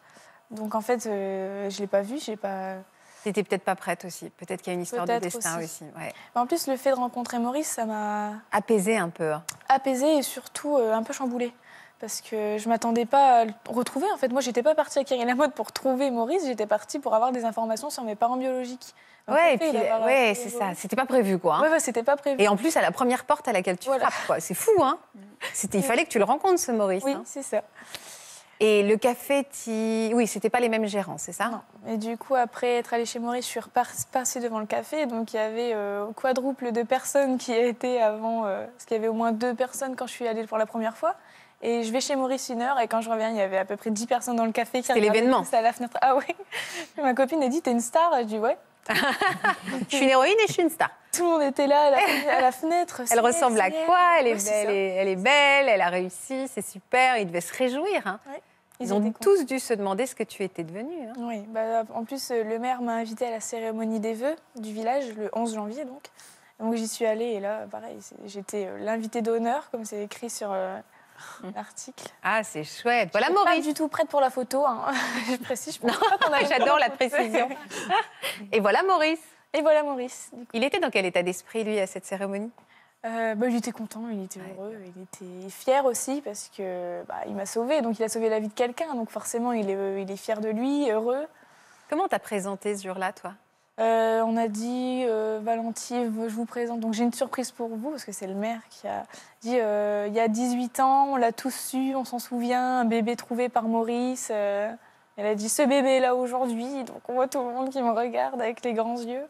Donc en fait, je l'ai pas vu. J'ai pas. T'étais peut-être pas prête aussi. Peut-être qu'il y a une histoire de destin aussi. aussi. ouais. Mais en plus, le fait de rencontrer Maurice, ça m'a Apaisé un peu. hein. apaisée et surtout un peu chamboulée. Parce que je m'attendais pas à le retrouver. En fait, moi, j'étais pas partie à Kiri Lamotte pour trouver Maurice. J'étais partie pour avoir des informations sur mes parents biologiques. Donc, Ouais, et puis, ouais, c'est ça. C'était pas prévu, quoi. hein. Ouais, ouais, c'était pas prévu. Et en plus, à la première porte à laquelle tu Voilà. frappes, quoi. C'est fou, hein C'était, il fallait que tu le rencontres, ce Maurice. Oui, hein. c'est ça. Et le café, ti- oui, c'était pas les mêmes gérants, c'est ça? Non. Et du coup, après être allée chez Maurice, je suis repassée devant le café. Donc, il y avait euh, quadruple de personnes qui étaient avant. euh, parce qu'il y avait au moins deux personnes quand je suis allée pour la première fois. Et je vais chez Maurice une heure. Et quand je reviens, il y avait à peu près 10 personnes dans le café qui regardaient l'événement. à la fenêtre. Ah oui Ma copine a dit T'es une star Je dis Ouais. Je suis une héroïne et je suis une star. Tout le monde était là à la, à la fenêtre. Elle C'est ressemble à c'est quoi? Elle est, Ouais, c'est belle, elle, est, elle est belle, elle a réussi, c'est super. Ils devaient se réjouir. hein. Ils, ont tous dû se demander ce que tu étais devenue. hein. Oui, bah, en plus, euh, le maire m'a invitée à la cérémonie des vœux du village le 11 janvier. Donc, donc j'y suis allée et là, pareil, c'est- j'étais euh, l'invitée d'honneur, comme c'est écrit sur euh, l'article. Ah, c'est chouette. Voilà J'étais Pas Maurice. du tout prête pour la photo, hein. je précise. Je J'adore la précision. Et voilà Maurice. Et voilà Maurice. Il était dans quel état d'esprit, lui, à cette cérémonie? Euh, bah, il était content, il était heureux, il était fier aussi parce que bah, il m'a sauvé, donc il a sauvé la vie de quelqu'un, donc forcément il est, il est fier de lui, heureux. Comment t'as présenté ce jour-là, toi? Euh, on a dit, euh, Valentine, je vous présente. Donc j'ai une surprise pour vous, parce que c'est le maire qui a dit, euh, il y a 18 ans, on l'a tous su, on s'en souvient, un bébé trouvé par Maurice. euh, elle a dit, ce bébé est là aujourd'hui. Donc on voit tout le monde qui me regarde avec les grands yeux.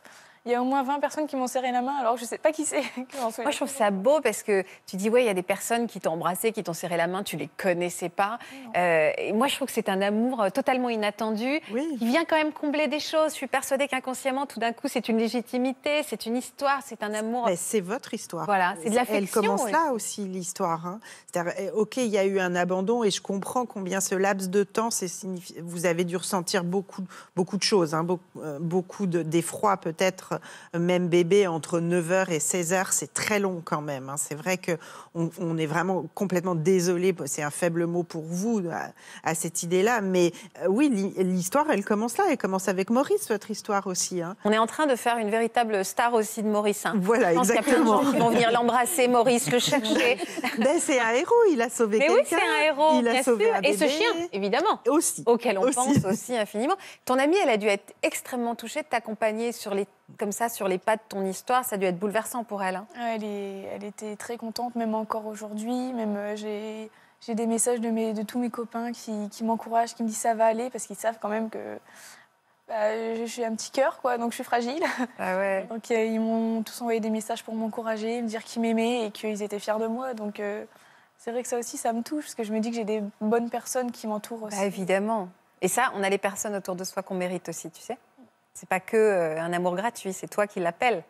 Il y a au moins 20 personnes qui m'ont serré la main, alors je ne sais pas qui c'est. Moi, je trouve ça beau parce que tu dis, ouais, il y a des personnes qui t'ont embrassé, qui t'ont serré la main, tu les connaissais pas. Euh, et moi, je trouve que c'est un amour euh, totalement inattendu Oui. qui vient quand même combler des choses. Je suis persuadée qu'inconsciemment, tout d'un coup, c'est une légitimité, c'est une histoire, c'est un amour. Mais c'est votre histoire. Voilà, c'est de Elle l'affection. commence oui. là aussi, l'histoire. hein. C'est-à-dire, eh, OK, il y a eu un abandon et je comprends combien ce laps de temps, signifi- vous avez dû ressentir beaucoup, beaucoup de choses, hein, beaucoup, euh, beaucoup de- d'effroi peut-être, même bébé, entre 9h et 16h, c'est très long quand même. hein. C'est vrai qu'on on est vraiment complètement désolé, c'est un faible mot pour vous à, à cette idée-là, mais euh, oui, l'hi- l'histoire, elle commence là, elle commence avec Maurice, votre histoire aussi. hein. On est en train de faire une véritable star aussi de Maurice. hein. Voilà, Je pense qu'il y a plein de exactement. gens qui vont venir l'embrasser, Maurice, le chercher. Ben, c'est un héros, il a sauvé Mais oui, quelqu'un. c'est un héros, Il a sauvé sûr. un Et ce bébé. chien, évidemment. Aussi. auquel on Aussi. pense aussi infiniment. Ton amie, elle a dû être extrêmement touchée de t'accompagner sur les, comme ça sur les pas de ton histoire. Ça a dû être bouleversant pour elle. hein. Ouais, Elle, est- elle était très contente, même encore aujourd'hui. Même euh, j'ai j'ai des messages de, mes, de tous mes copains qui, qui m'encouragent, qui me disent ça va aller, parce qu'ils savent quand même que bah, je suis un petit cœur, quoi, donc je suis fragile. Ah ouais. Donc euh, ils m'ont tous envoyé des messages pour m'encourager, me dire qu'ils m'aimaient et qu'ils étaient fiers de moi. Donc euh, c'est vrai que ça aussi, ça me touche, parce que je me dis que j'ai des bonnes personnes qui m'entourent aussi. Bah, évidemment. Et ça, on a les personnes autour de soi qu'on mérite aussi, tu sais. C'est pas que euh, un amour gratuit, c'est toi qui l'appelles.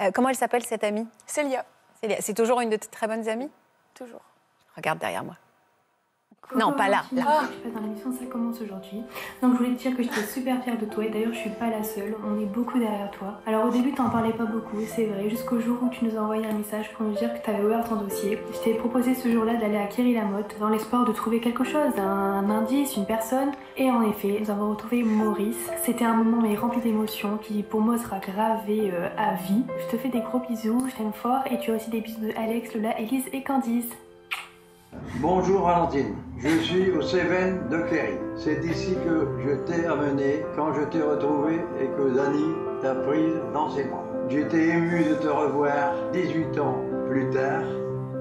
Euh, comment elle s'appelle cette amie? Célia, Célia. C'est toujours une de tes très bonnes amies? Toujours. Regarde derrière moi. Non, pas là, là. Je suis pas dans l'émission, ça commence aujourd'hui. Donc je voulais te dire que j'étais super fière de toi et d'ailleurs je suis pas la seule, on est beaucoup derrière toi. Alors au début t'en parlais pas beaucoup, c'est vrai, jusqu'au jour où tu nous as envoyé un message pour nous dire que t'avais ouvert ton dossier. Je t'ai proposé ce jour-là d'aller à Kerry Lamotte dans l'espoir de trouver quelque chose, un indice, une personne. Et en effet, nous avons retrouvé Maurice. C'était un moment mais rempli d'émotions qui pour moi sera gravé euh, à vie. Je te fais des gros bisous, je t'aime fort et tu as aussi des bisous de Alex, Lola, Elise et Candice. Bonjour Valentine, je suis au Cévennes de Cléry. C'est ici que je t'ai amené quand je t'ai retrouvé et que Dani t'a prise dans ses bras. J'étais ému de te revoir 18 ans plus tard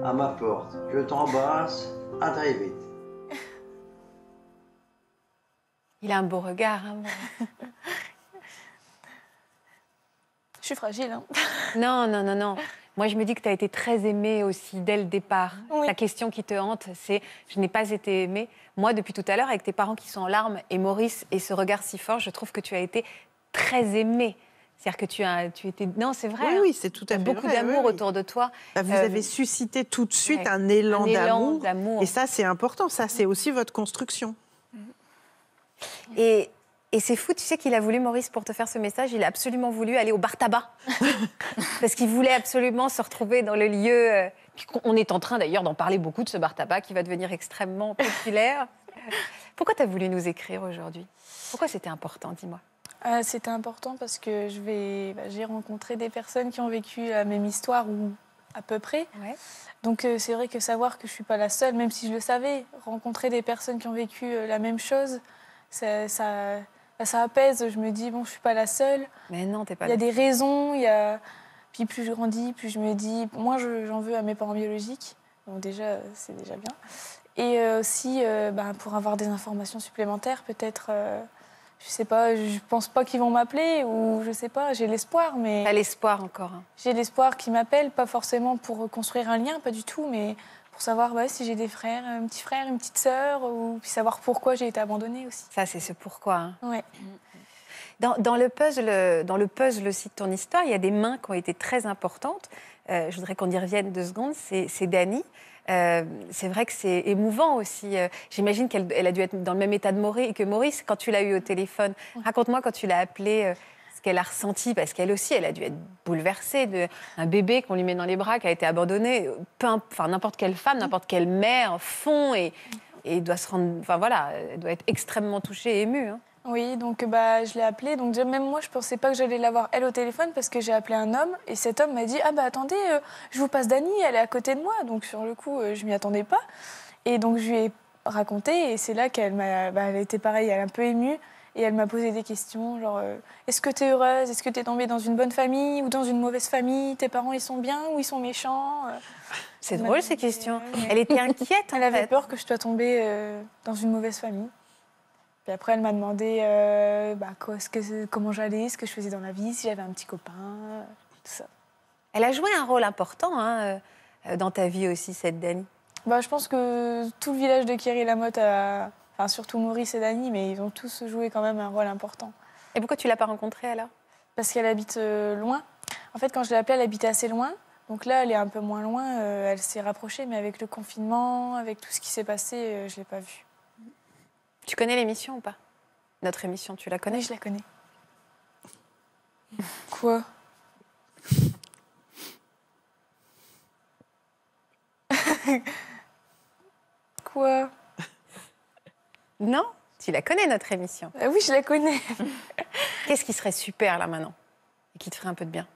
à ma porte. Je t'embrasse, à très vite. Il a un beau regard. hein. Je suis fragile. Hein. Non, non, non, non. Moi, je me dis que tu as été très aimée aussi dès le départ. Oui. La question qui te hante, c'est je n'ai pas été aimée. Moi, depuis tout à l'heure, avec tes parents qui sont en larmes et Maurice et ce regard si fort, je trouve que tu as été très aimée. C'est-à-dire que tu as, tu étais. Non, c'est vrai. Oui, hein. oui, c'est tout à fait beaucoup d'amour oui, oui. autour de toi. Bah, vous Euh, avez suscité tout de suite ouais. un élan élan d'amour. d'amour. Et ça, c'est important. Ça, c'est aussi votre construction. Et, et c'est fou, tu sais qu'il a voulu, Maurice, pour te faire ce message, il a absolument voulu aller au bar tabac. Parce qu'il voulait absolument se retrouver dans le lieu. euh, On est en train d'ailleurs d'en parler beaucoup de ce bar tabac qui va devenir extrêmement populaire. Pourquoi tu as voulu nous écrire aujourd'hui? Pourquoi c'était important, dis-moi? Euh, C'était important parce que je vais, bah, j'ai rencontré des personnes qui ont vécu la même histoire ou à peu près. Ouais. Donc euh, c'est vrai que savoir que je suis pas la seule, même si je le savais, rencontrer des personnes qui ont vécu euh, la même chose, ça, ça, bah, ça apaise. Je me dis bon, je suis pas la seule. Mais non, t'es pas Il y a des raisons. Il y a... Puis plus je grandis, plus je me dis, moi je- j'en veux à mes parents biologiques. Donc déjà, c'est déjà bien. Et euh, aussi, euh, bah, pour avoir des informations supplémentaires, peut-être, euh, je sais pas, je pense pas qu'ils vont m'appeler ou je sais pas, j'ai l'espoir, mais T'as l'espoir encore. hein. j'ai l'espoir qu'ils m'appellent, pas forcément pour construire un lien, pas du tout, mais pour savoir si j'ai des frères, un petit frère, une petite sœur, ou puis savoir pourquoi j'ai été abandonnée aussi. Ça, c'est ce pourquoi. hein. Ouais. Dans, dans le puzzle, dans le puzzle aussi de ton histoire, il y a des mains qui ont été très importantes. Euh, je voudrais qu'on y revienne deux secondes. C'est Dani. Euh, c'est vrai que c'est émouvant aussi. Euh, J'imagine qu'elle elle a dû être dans le même état de Maurice que Maurice quand tu l'as eu au téléphone. Raconte-moi quand tu l'as appelée, euh, ce qu'elle a ressenti, parce qu'elle aussi, elle a dû être bouleversée de un bébé qu'on lui met dans les bras, qui a été abandonné. Peu enfin, n'importe quelle femme, n'importe quelle mère fond et, et doit se rendre. Enfin voilà, elle doit être extrêmement touchée et émue. hein. Oui, donc bah, je l'ai appelée. Donc même moi, je pensais pas que j'allais l'avoir elle au téléphone parce que j'ai appelé un homme et cet homme m'a dit Ah bah attendez, euh, je vous passe Dani, elle est à côté de moi. Donc sur le coup, euh, je m'y attendais pas. Et donc je lui ai raconté et c'est là qu'elle m'a. bah, elle était pareille, elle est un peu émue et elle m'a posé des questions genre euh, Est-ce que tu es heureuse? Est-ce que tu es tombée dans une bonne famille ou dans une mauvaise famille? Tes parents, ils sont bien ou ils sont méchants? Euh, C'est drôle ces questions. euh, Elle était inquiète. en Elle avait fait. peur que je sois tombée euh, dans une mauvaise famille. Puis après, elle m'a demandé bah, quoi, ce que- comment j'allais, ce que je faisais dans la vie, si j'avais un petit copain, tout ça. Elle a joué un rôle important hein, dans ta vie aussi, cette Dani. Bah, je pense que tout le village de Kiri Lamotte, a... enfin surtout Maurice et Dani, mais ils ont tous joué quand même un rôle important. Et pourquoi tu l'as pas rencontrée alors? Parce qu'elle habite euh, loin. En fait, quand je l'ai appelée, elle habitait assez loin. Donc là, elle est un peu moins loin. euh, elle s'est rapprochée, mais avec le confinement, avec tout ce qui s'est passé, euh, je ne l'ai pas vue. Tu connais l'émission ou pas? Notre émission, tu la connais? Oui, je la connais. Quoi? Quoi? Non Tu la connais, notre émission. Ah Oui, je la connais. Qu'est-ce qui serait super là maintenant? Et qui te ferait un peu de bien?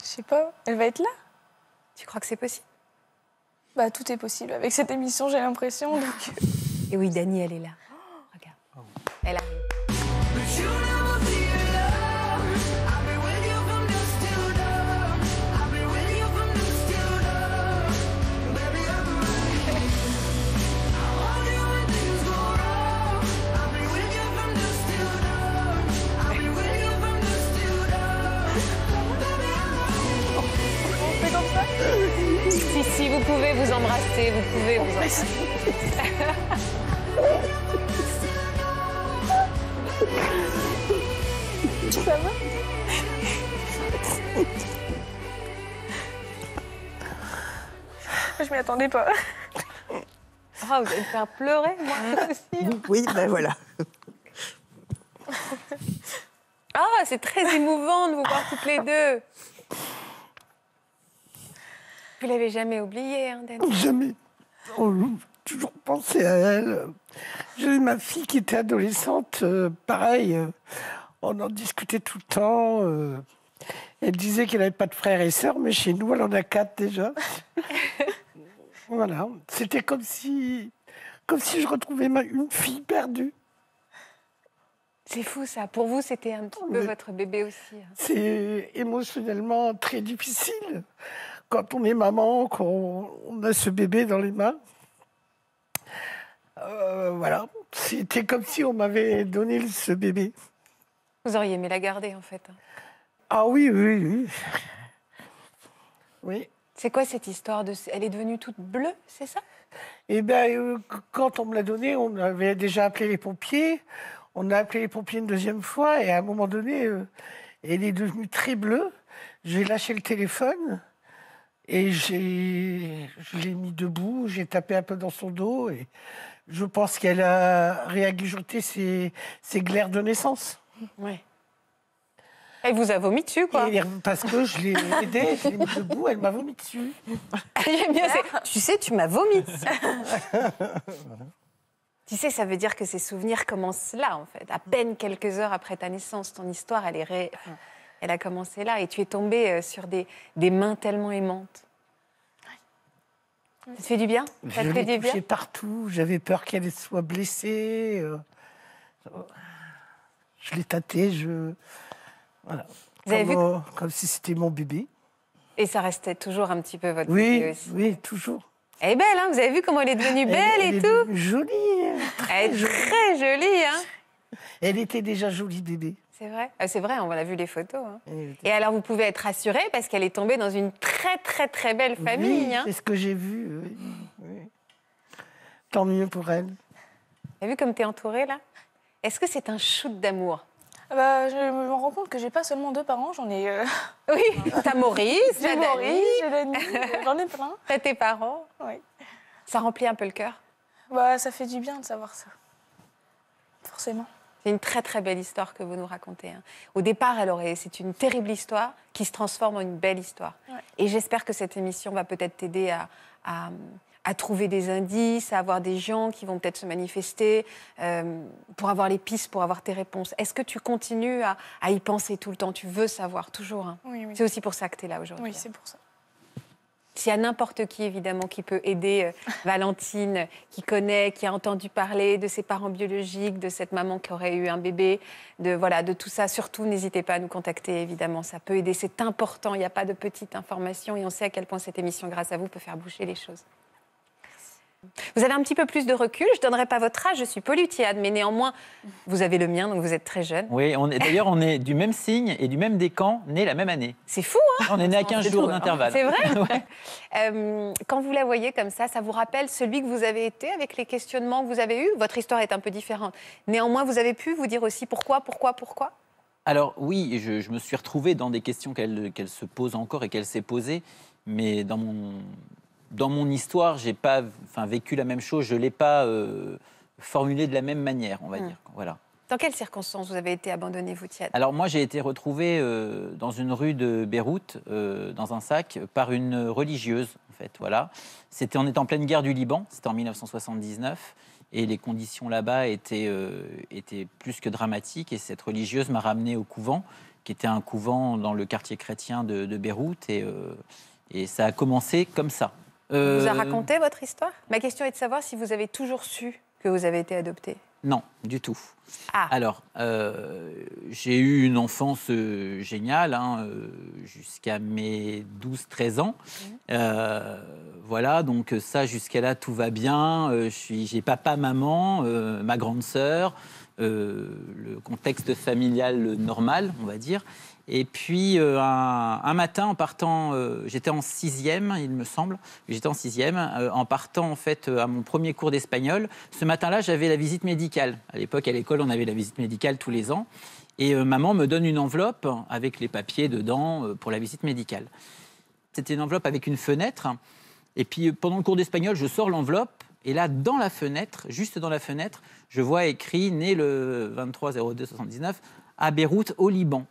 Je sais pas, elle va être là? Tu crois que c'est possible? Bah, tout est possible avec cette émission, j'ai l'impression. Donc... Et oui, Dani, elle est là. Oh, regarde. Elle arrive. Vous pouvez vous embrasser, vous pouvez vous embrasser. Ça va Je m'y attendais pas. Ah, vous allez me faire pleurer, moi aussi. Oui, ben voilà. Ah, c'est très émouvant de vous voir toutes les deux. Vous l'avez jamais oublié, hein, Dany Jamais. On a toujours pensé à elle. J'ai ma fille qui était adolescente, euh, pareil. euh, on en discutait tout le temps. euh, elle disait qu'elle n'avait pas de frères et sœurs, mais chez nous, elle en a quatre déjà. voilà. C'était comme si, comme si je retrouvais ma- une fille perdue. C'est fou, ça. Pour vous, c'était un petit peu Mais- votre bébé aussi. hein. C'est émotionnellement très difficile quand on est maman, qu'on on a ce bébé dans les mains. Euh, voilà, c'était comme si on m'avait donné ce bébé. Vous auriez aimé la garder, en fait. Ah oui, oui, oui. Oui. C'est quoi cette histoire de... Elle est devenue toute bleue, c'est ça? Eh bien, euh, qu- quand on me l'a donné, on avait déjà appelé les pompiers. On a appelé les pompiers une deuxième fois et à un moment donné, euh, elle est devenue très bleue. J'ai lâché le téléphone et j'ai, je l'ai mis debout. J'ai tapé un peu dans son dos et je pense qu'elle a réagujoté ses, ses glaires de naissance. Ouais. Elle vous a vomi dessus, quoi. Et parce que je l'ai aidée, je l'ai mis debout, elle m'a vomi dessus. J'aime bien, Tu sais, tu m'as vomi dessus. Tu sais, ça veut dire que ces souvenirs commencent là, en fait. À peine quelques heures après ta naissance, ton histoire, elle, est ré- enfin, elle a commencé là. Et tu es tombée euh, sur des, des mains tellement aimantes. Ça te fait du bien? Ça Je te fait l'ai du bien? touchée partout. J'avais peur qu'elle soit blessée. euh, Je l'ai tâtée. Je... Voilà. Vous avez comme, vu euh, comme si c'était mon bébé. Et ça restait toujours un petit peu votre bébé Oui, aussi. oui, toujours. Elle est belle, hein Vous avez vu comment elle est devenue belle elle et tout? Jolie. hein, Elle est jolie. très jolie, hein Elle était déjà jolie bébé. C'est vrai Ah, C'est vrai, on a vu les photos. hein. Et alors, vous pouvez être rassurée parce qu'elle est tombée dans une très, très, très belle famille. Oui, hein. c'est ce que j'ai vu. oui, oui. Tant mieux pour elle. T'as vu comme t'es entourée, là? Est-ce que c'est un shoot d'amour? Ah Bah, je me rends compte que j'ai pas seulement deux parents, j'en ai. euh, Oui, t'as Maurice, j'ai Maurice, Dany, j'en ai plein. t'as tes parents? Oui. Ça remplit un peu le cœur? Bah, ça fait du bien de savoir ça. Forcément. C'est une très très belle histoire que vous nous racontez. hein. Au départ, elle aurait, c'est une terrible histoire qui se transforme en une belle histoire. Ouais. Et j'espère que cette émission va peut-être t'aider à, à- à trouver des indices, à avoir des gens qui vont peut-être se manifester, euh, pour avoir les pistes, pour avoir tes réponses. Est-ce que tu continues à, à y penser tout le temps? Tu veux savoir toujours. hein Oui, oui. C'est aussi pour ça que tu es là aujourd'hui. Oui, c'est pour ça. S'il y a n'importe qui, évidemment, qui peut aider euh, Valentine, qui connaît, qui a entendu parler de ses parents biologiques, de cette maman qui aurait eu un bébé, de, voilà, de tout ça, surtout, n'hésitez pas à nous contacter, évidemment. Ça peut aider, c'est important. Il n'y a pas de petite information et on sait à quel point cette émission, grâce à vous, peut faire bouger les choses. Vous avez un petit peu plus de recul. Je ne donnerai pas votre âge, je suis polytiade, mais néanmoins, vous avez le mien, donc vous êtes très jeune. Oui, d'ailleurs on est du même signe et du même décan, né la même année. C'est fou, hein On est né à 15 C'est jours hein. d'intervalle. C'est vrai Ouais. Euh, Quand vous la voyez comme ça, ça vous rappelle celui que vous avez été avec les questionnements que vous avez eus? Votre histoire est un peu différente. Néanmoins, vous avez pu vous dire aussi pourquoi, pourquoi, pourquoi? Alors oui, je, je me suis retrouvé dans des questions qu'elle se pose encore et qu'elle s'est posées, mais dans mon, dans mon histoire, j'ai pas enfin, vécu la même chose, je ne l'ai pas euh, formulé de la même manière, on va Hmm. dire. Voilà. Dans quelles circonstances vous avez été abandonné, vous, Tiad Alors moi, j'ai été retrouvé euh, dans une rue de Beyrouth, euh, dans un sac, par une religieuse, en fait. Voilà. C'était en étant en pleine guerre du Liban, c'était en 1979, et les conditions là-bas étaient, euh, étaient plus que dramatiques. Et cette religieuse m'a ramené au couvent, qui était un couvent dans le quartier chrétien de, de Beyrouth, et, et ça a commencé comme ça. Vous a Euh, raconté votre histoire? Ma question est de savoir si vous avez toujours su que vous avez été adopté. Non, du tout. Ah. Alors, euh, j'ai eu une enfance euh, géniale hein, jusqu'à mes 12-13 ans. Euh, voilà, donc ça, jusqu'à là, tout va bien. J'ai papa, maman, ma grande sœur, le contexte familial normal, on va dire. Et puis, euh, un, matin, en partant, euh, j'étais en sixième, il me semble, j'étais en sixième, euh, en partant en fait à mon premier cours d'espagnol. Ce matin-là, j'avais la visite médicale. À l'époque, à l'école, on avait la visite médicale tous les ans. Et maman me donne une enveloppe avec les papiers dedans pour la visite médicale. C'était une enveloppe avec une fenêtre. Et puis, pendant le cours d'espagnol, je sors l'enveloppe Et là, dans la fenêtre, juste dans la fenêtre, je vois écrit né le 23 02 79 à Beyrouth, au Liban.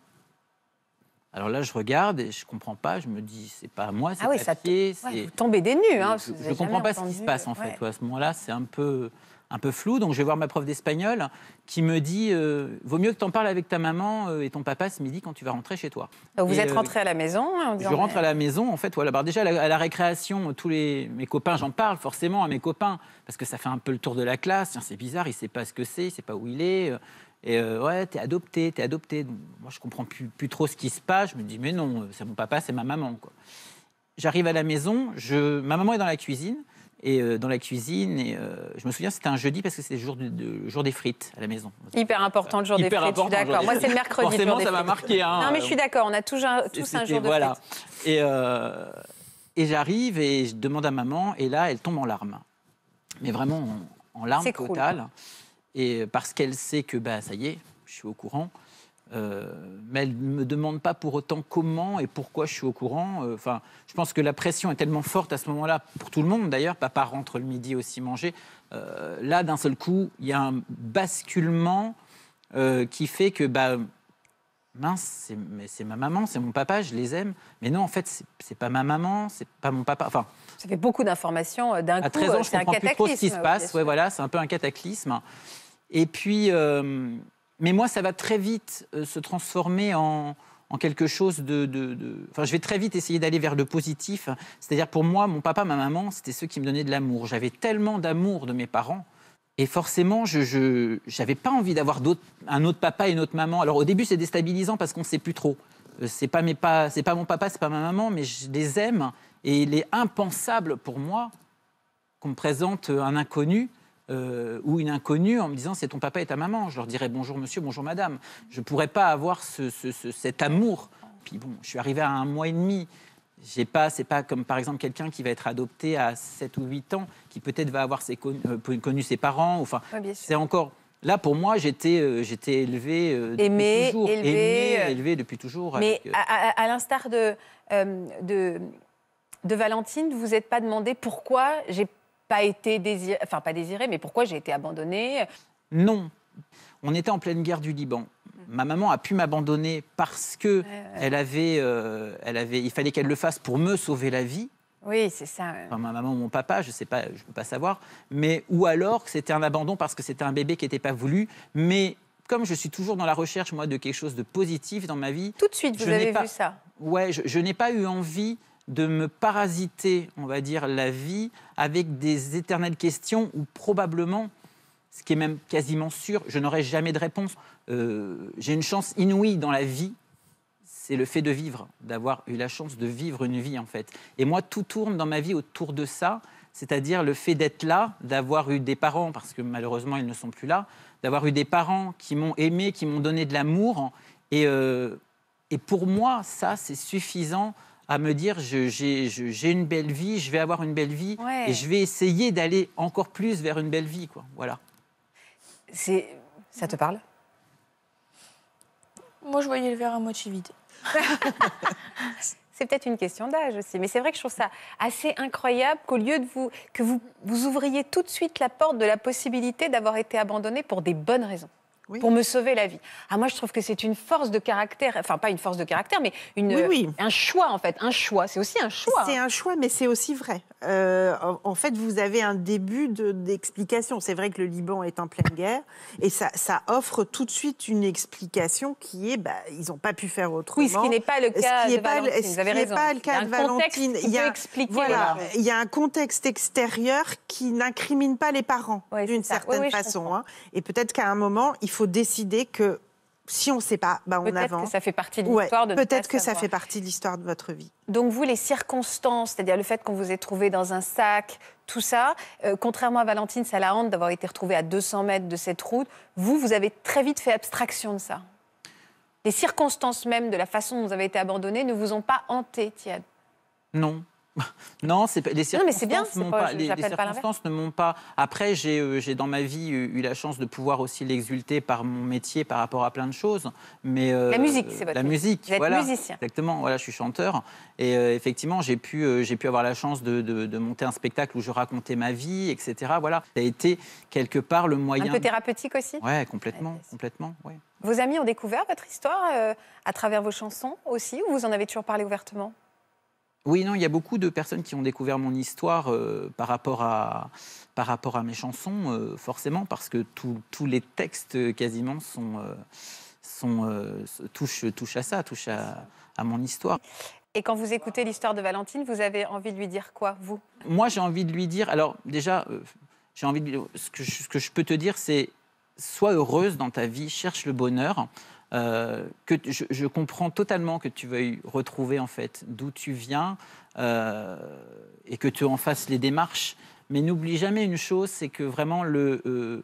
Alors là, je regarde et je comprends pas. Je me dis, c'est pas moi, c'est Ah oui, ça. Ouais, vous tombez des nues. Hein, je, avez comprends pas ce qui se passe en ouais. fait. À ce moment-là, c'est un peu, un peu flou. Donc je vais voir ma prof d'espagnol qui me dit euh, vaut mieux que tu en parles avec ta maman euh, et ton papa ce midi quand tu vas rentrer chez toi. Donc vous êtes euh, rentré à la maison hein, je rentre mais- à la maison, en fait, voilà. bah, déjà, à la, à la récréation, tous les, mes copains, j'en parle forcément à mes copains, parce que ça fait un peu le tour de la classe. C'est bizarre, il sait pas ce que c'est, il sait pas où il est. Et euh, ouais, t'es adopté, t'es adopté. Moi, je comprends plus, plus trop ce qui se passe. Je me dis, mais non, c'est mon papa, c'est ma maman, quoi. J'arrive à la maison, je, ma maman est dans la cuisine. Et euh, dans la cuisine, et, euh, je me souviens, c'était un jeudi parce que c'était le jour, du- de- le jour des frites à la maison. Hyper important le jour des frites, je suis important, d'accord. Moi, c'est le mercredi. le Forcément, jour des ça m'a marqué, hein, non, mais je suis d'accord, on a tous un, tous un C'était- jour de voilà. frites. Et, euh, et j'arrive et je demande à maman, et là, elle tombe en larmes. Mais vraiment en, en larmes totales. Et parce qu'elle sait que, bah, ça y est, je suis au courant. Euh, mais elle ne me demande pas pour autant comment et pourquoi je suis au courant. Euh, Enfin, je pense que la pression est tellement forte à ce moment-là, pour tout le monde d'ailleurs. Papa rentre le midi aussi manger. Euh, là, d'un seul coup, il y a un basculement qui fait que, bah, mince, c'est, ma maman, c'est mon papa, je les aime. Mais non, en fait, c'est, pas ma maman, c'est pas mon papa. Enfin, Ça fait beaucoup d'informations d'un coup. à 13 ans, je un comprends plus trop ce qui se passe. Ouais, voilà, c'est un peu un cataclysme. Et puis, euh, mais moi, ça va très vite euh, se transformer en, en quelque chose de, Enfin, je vais très vite essayer d'aller vers le positif. C'est-à-dire, pour moi, mon papa, ma maman, c'était ceux qui me donnaient de l'amour. J'avais tellement d'amour de mes parents. Et forcément, je n'avais pas envie d'avoir un autre papa et une autre maman. Alors au début, c'est déstabilisant parce qu'on ne sait plus trop. Euh, C'est pas pas, pas mon papa, c'est pas ma maman, mais je les aime. Et il est impensable pour moi qu'on me présente un inconnu euh, ou une inconnue en me disant c'est ton papa et ta maman. Je leur dirais bonjour monsieur, bonjour madame. Je ne pourrais pas avoir ce- ce- ce- cet amour. Puis bon, je suis arrivé à un mois et demi. J'ai pas, c'est pas comme par exemple quelqu'un qui va être adopté à 7 ou 8 ans, qui peut-être va avoir ses euh, connu ses parents. Enfin, Ouais, c'est encore. Là, pour moi, j'étais, euh, j'étais élevé, euh, Aimé, toujours, élevé, aimé, élevé depuis toujours. Mais avec, euh, à, à- à l'instar de, euh, de, de Valentine, vous n'êtes pas demandé pourquoi j'ai pas été désirée, enfin pas désirée, mais pourquoi j'ai été abandonnée? Non. On était en pleine guerre du Liban. Ma maman a pu m'abandonner parce que elle avait, euh, elle avait, il fallait qu'elle le fasse pour me sauver la vie. Oui, c'est ça. ouais. Enfin, ma maman ou mon papa, je sais pas, je peux pas savoir. Mais ou alors que c'était un abandon parce que c'était un bébé qui n'était pas voulu. Mais comme je suis toujours dans la recherche moi de quelque chose de positif dans ma vie, Tout de suite, vous je avez pas- vu ça. Ouais, je, je n'ai pas eu envie de me parasiter, on va dire, la vie avec des éternelles questions où probablement, ce qui est même quasiment sûr, je n'aurai jamais de réponse. Euh, J'ai une chance inouïe dans la vie, c'est le fait de vivre, d'avoir eu la chance de vivre une vie en fait. Et moi, tout tourne dans ma vie autour de ça, c'est-à-dire le fait d'être là, d'avoir eu des parents, parce que malheureusement ils ne sont plus là, d'avoir eu des parents qui m'ont aimé, qui m'ont donné de l'amour. Et, euh, et pour moi, ça, c'est suffisant à me dire j'ai une belle vie, je vais avoir une belle vie, Ouais. et je vais essayer d'aller encore plus vers une belle vie. Quoi. Voilà. C'est, ça te parle? Moi, je voyais le verre à moitié vide. C'est peut-être une question d'âge aussi, mais c'est vrai que je trouve ça assez incroyable qu'au lieu de vous que vous, vous ouvriez tout de suite la porte de la possibilité d'avoir été abandonné pour des bonnes raisons. Oui. Pour me sauver la vie. Ah, moi, je trouve que c'est une force de caractère, enfin, pas une force de caractère, mais une, Oui, oui. un choix, en fait. Un choix. C'est aussi un choix. C'est hein. un choix, mais c'est aussi vrai. Euh, en, fait, vous avez un début de- d'explication. C'est vrai que le Liban est en pleine guerre, et ça, ça offre tout de suite une explication qui est, bah, ils n'ont pas pu faire autrement. Oui, ce qui n'est pas le Ce cas qui de Valentine. ce Vous avez raison. pas le Il y cas a de un contexte Valentine. qui Il y a- peut expliquer. Voilà, il y a un contexte extérieur qui n'incrimine pas les parents Ouais, d'une certaine Oui, oui, je façon. hein. Et peut-être qu'à un moment, il faut décider que si on ne sait pas, bah, on Peut-être avance. que ça fait partie de Ouais, l'histoire de ne Peut-être que ça fait partie de l'histoire de votre vie. Donc vous, les circonstances, c'est-à-dire le fait qu'on vous ait trouvé dans un sac, tout ça, euh, contrairement à Valentine, ça la honte d'avoir été retrouvée à 200 mètres de cette route, vous, vous avez très vite fait abstraction de ça. Les circonstances même de la façon dont vous avez été abandonné ne vous ont pas hanté, Thiad. Non. Non, c'est pas- les Non, mais c'est bien, circonstances c'est pas- les, les pas circonstances ne m'ont pas. Après, j'ai euh, dans ma vie eu, eu la chance de pouvoir aussi l'exulter par mon métier, par rapport à plein de choses. Mais euh, La musique, c'est votre la musique. Vous êtes voilà, musicien. Exactement. Voilà, je suis chanteur et euh, effectivement, j'ai pu j'ai pu avoir la chance de, de- de monter un spectacle où je racontais ma vie, etc. Voilà, ça a été quelque part le moyen. Un peu thérapeutique aussi? Ouais, complètement, complètement. Ouais. Vos amis ont découvert votre histoire à travers vos chansons aussi, ou vous en avez toujours parlé ouvertement? Oui, non, il y a beaucoup de personnes qui ont découvert mon histoire euh, par, rapport à, par rapport à mes chansons, euh, forcément, parce que tous- tous les textes euh, quasiment sont, euh, sont, touchent, touchent à ça, touchent à, à mon histoire. Et quand vous écoutez l'histoire de Valentine, vous avez envie de lui dire quoi, vous? Moi, j'ai envie de lui dire, alors déjà, j'ai envie de, ce, que je, ce que je peux te dire, c'est sois heureuse dans ta vie, cherche le bonheur. Euh, que je, comprends totalement que tu veuilles retrouver en fait d'où tu viens euh, et que tu en fasses les démarches. Mais n'oublie jamais une chose, c'est que vraiment le, euh,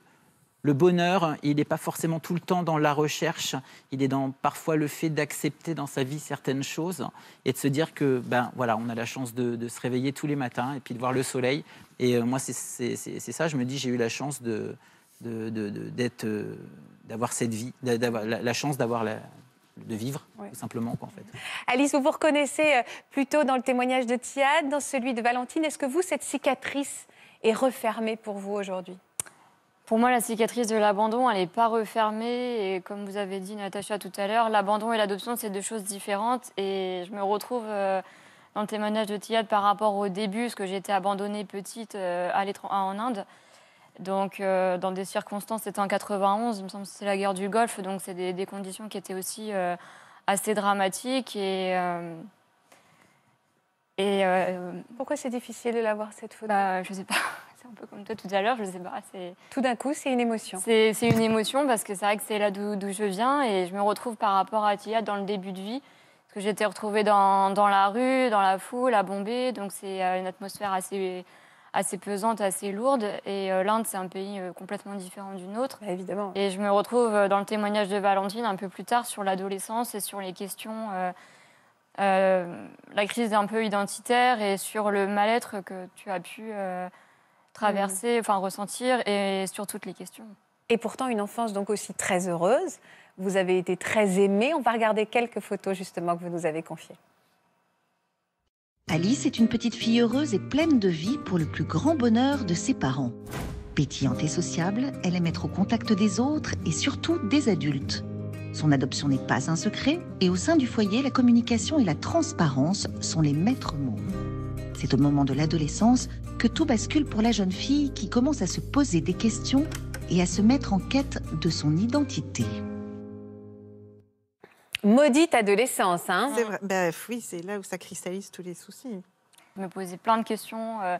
le bonheur, il n'est pas forcément tout le temps dans la recherche, il est dans parfois le fait d'accepter dans sa vie certaines choses et de se dire que ben voilà, on a la chance de, de se réveiller tous les matins et puis de voir le soleil. Et moi, c'est ça, je me dis, j'ai eu la chance de de- de- de- d'être, euh, d'avoir cette vie, d'a- d'avoir la, la chance d'avoir la, de vivre, tout simplement, quoi, en fait. Alice, vous vous reconnaissez euh, plutôt dans le témoignage de Tiad, dans celui de Valentine. Est-ce que vous, cette cicatrice est refermée pour vous aujourd'hui? Pour moi, la cicatrice de l'abandon, elle n'est pas refermée. Et comme vous avez dit, Natacha, tout à l'heure, l'abandon et l'adoption, c'est deux choses différentes. Et je me retrouve euh, dans le témoignage de Tiad par rapport au début, parce que été abandonnée petite euh, à en Inde. Donc, euh, dans des circonstances, c'était en 91, il me semble que c'est la guerre du Golfe. Donc, c'est des, des conditions qui étaient aussi euh, assez dramatiques. Et. euh, et Pourquoi c'est difficile de l'avoir cette photo? Bah, Je sais pas. C'est un peu comme toi tout à l'heure. Je sais pas. Tout d'un coup, c'est une émotion. c'est une émotion parce que c'est vrai que c'est là d'où je viens et je me retrouve par rapport à Tia dans le début de vie. Parce que j'étais retrouvée dans, dans la rue, dans la foule, à Bombay. Donc c'est une atmosphère assez, assez pesante, assez lourde. Et euh, l'Inde, c'est un pays euh, complètement différent du nôtre. Bah, évidemment. Et je me retrouve euh, dans le témoignage de Valentine un peu plus tard sur l'adolescence et sur les questions, la crise un peu identitaire et sur le mal-être que tu as pu traverser, enfin ressentir et sur toutes les questions. Et pourtant, une enfance donc aussi très heureuse. Vous avez été très aimée. On va regarder quelques photos justement que vous nous avez confiées. Alice est une petite fille heureuse et pleine de vie pour le plus grand bonheur de ses parents. Pétillante et sociable, elle aime être au contact des autres et surtout des adultes. Son adoption n'est pas un secret et au sein du foyer, la communication et la transparence sont les maîtres mots. C'est au moment de l'adolescence que tout bascule pour la jeune fille qui commence à se poser des questions et à se mettre en quête de son identité. Maudite adolescence, hein C'est vrai. Ben, oui, c'est là où ça cristallise tous les soucis. Je me posais plein de questions euh,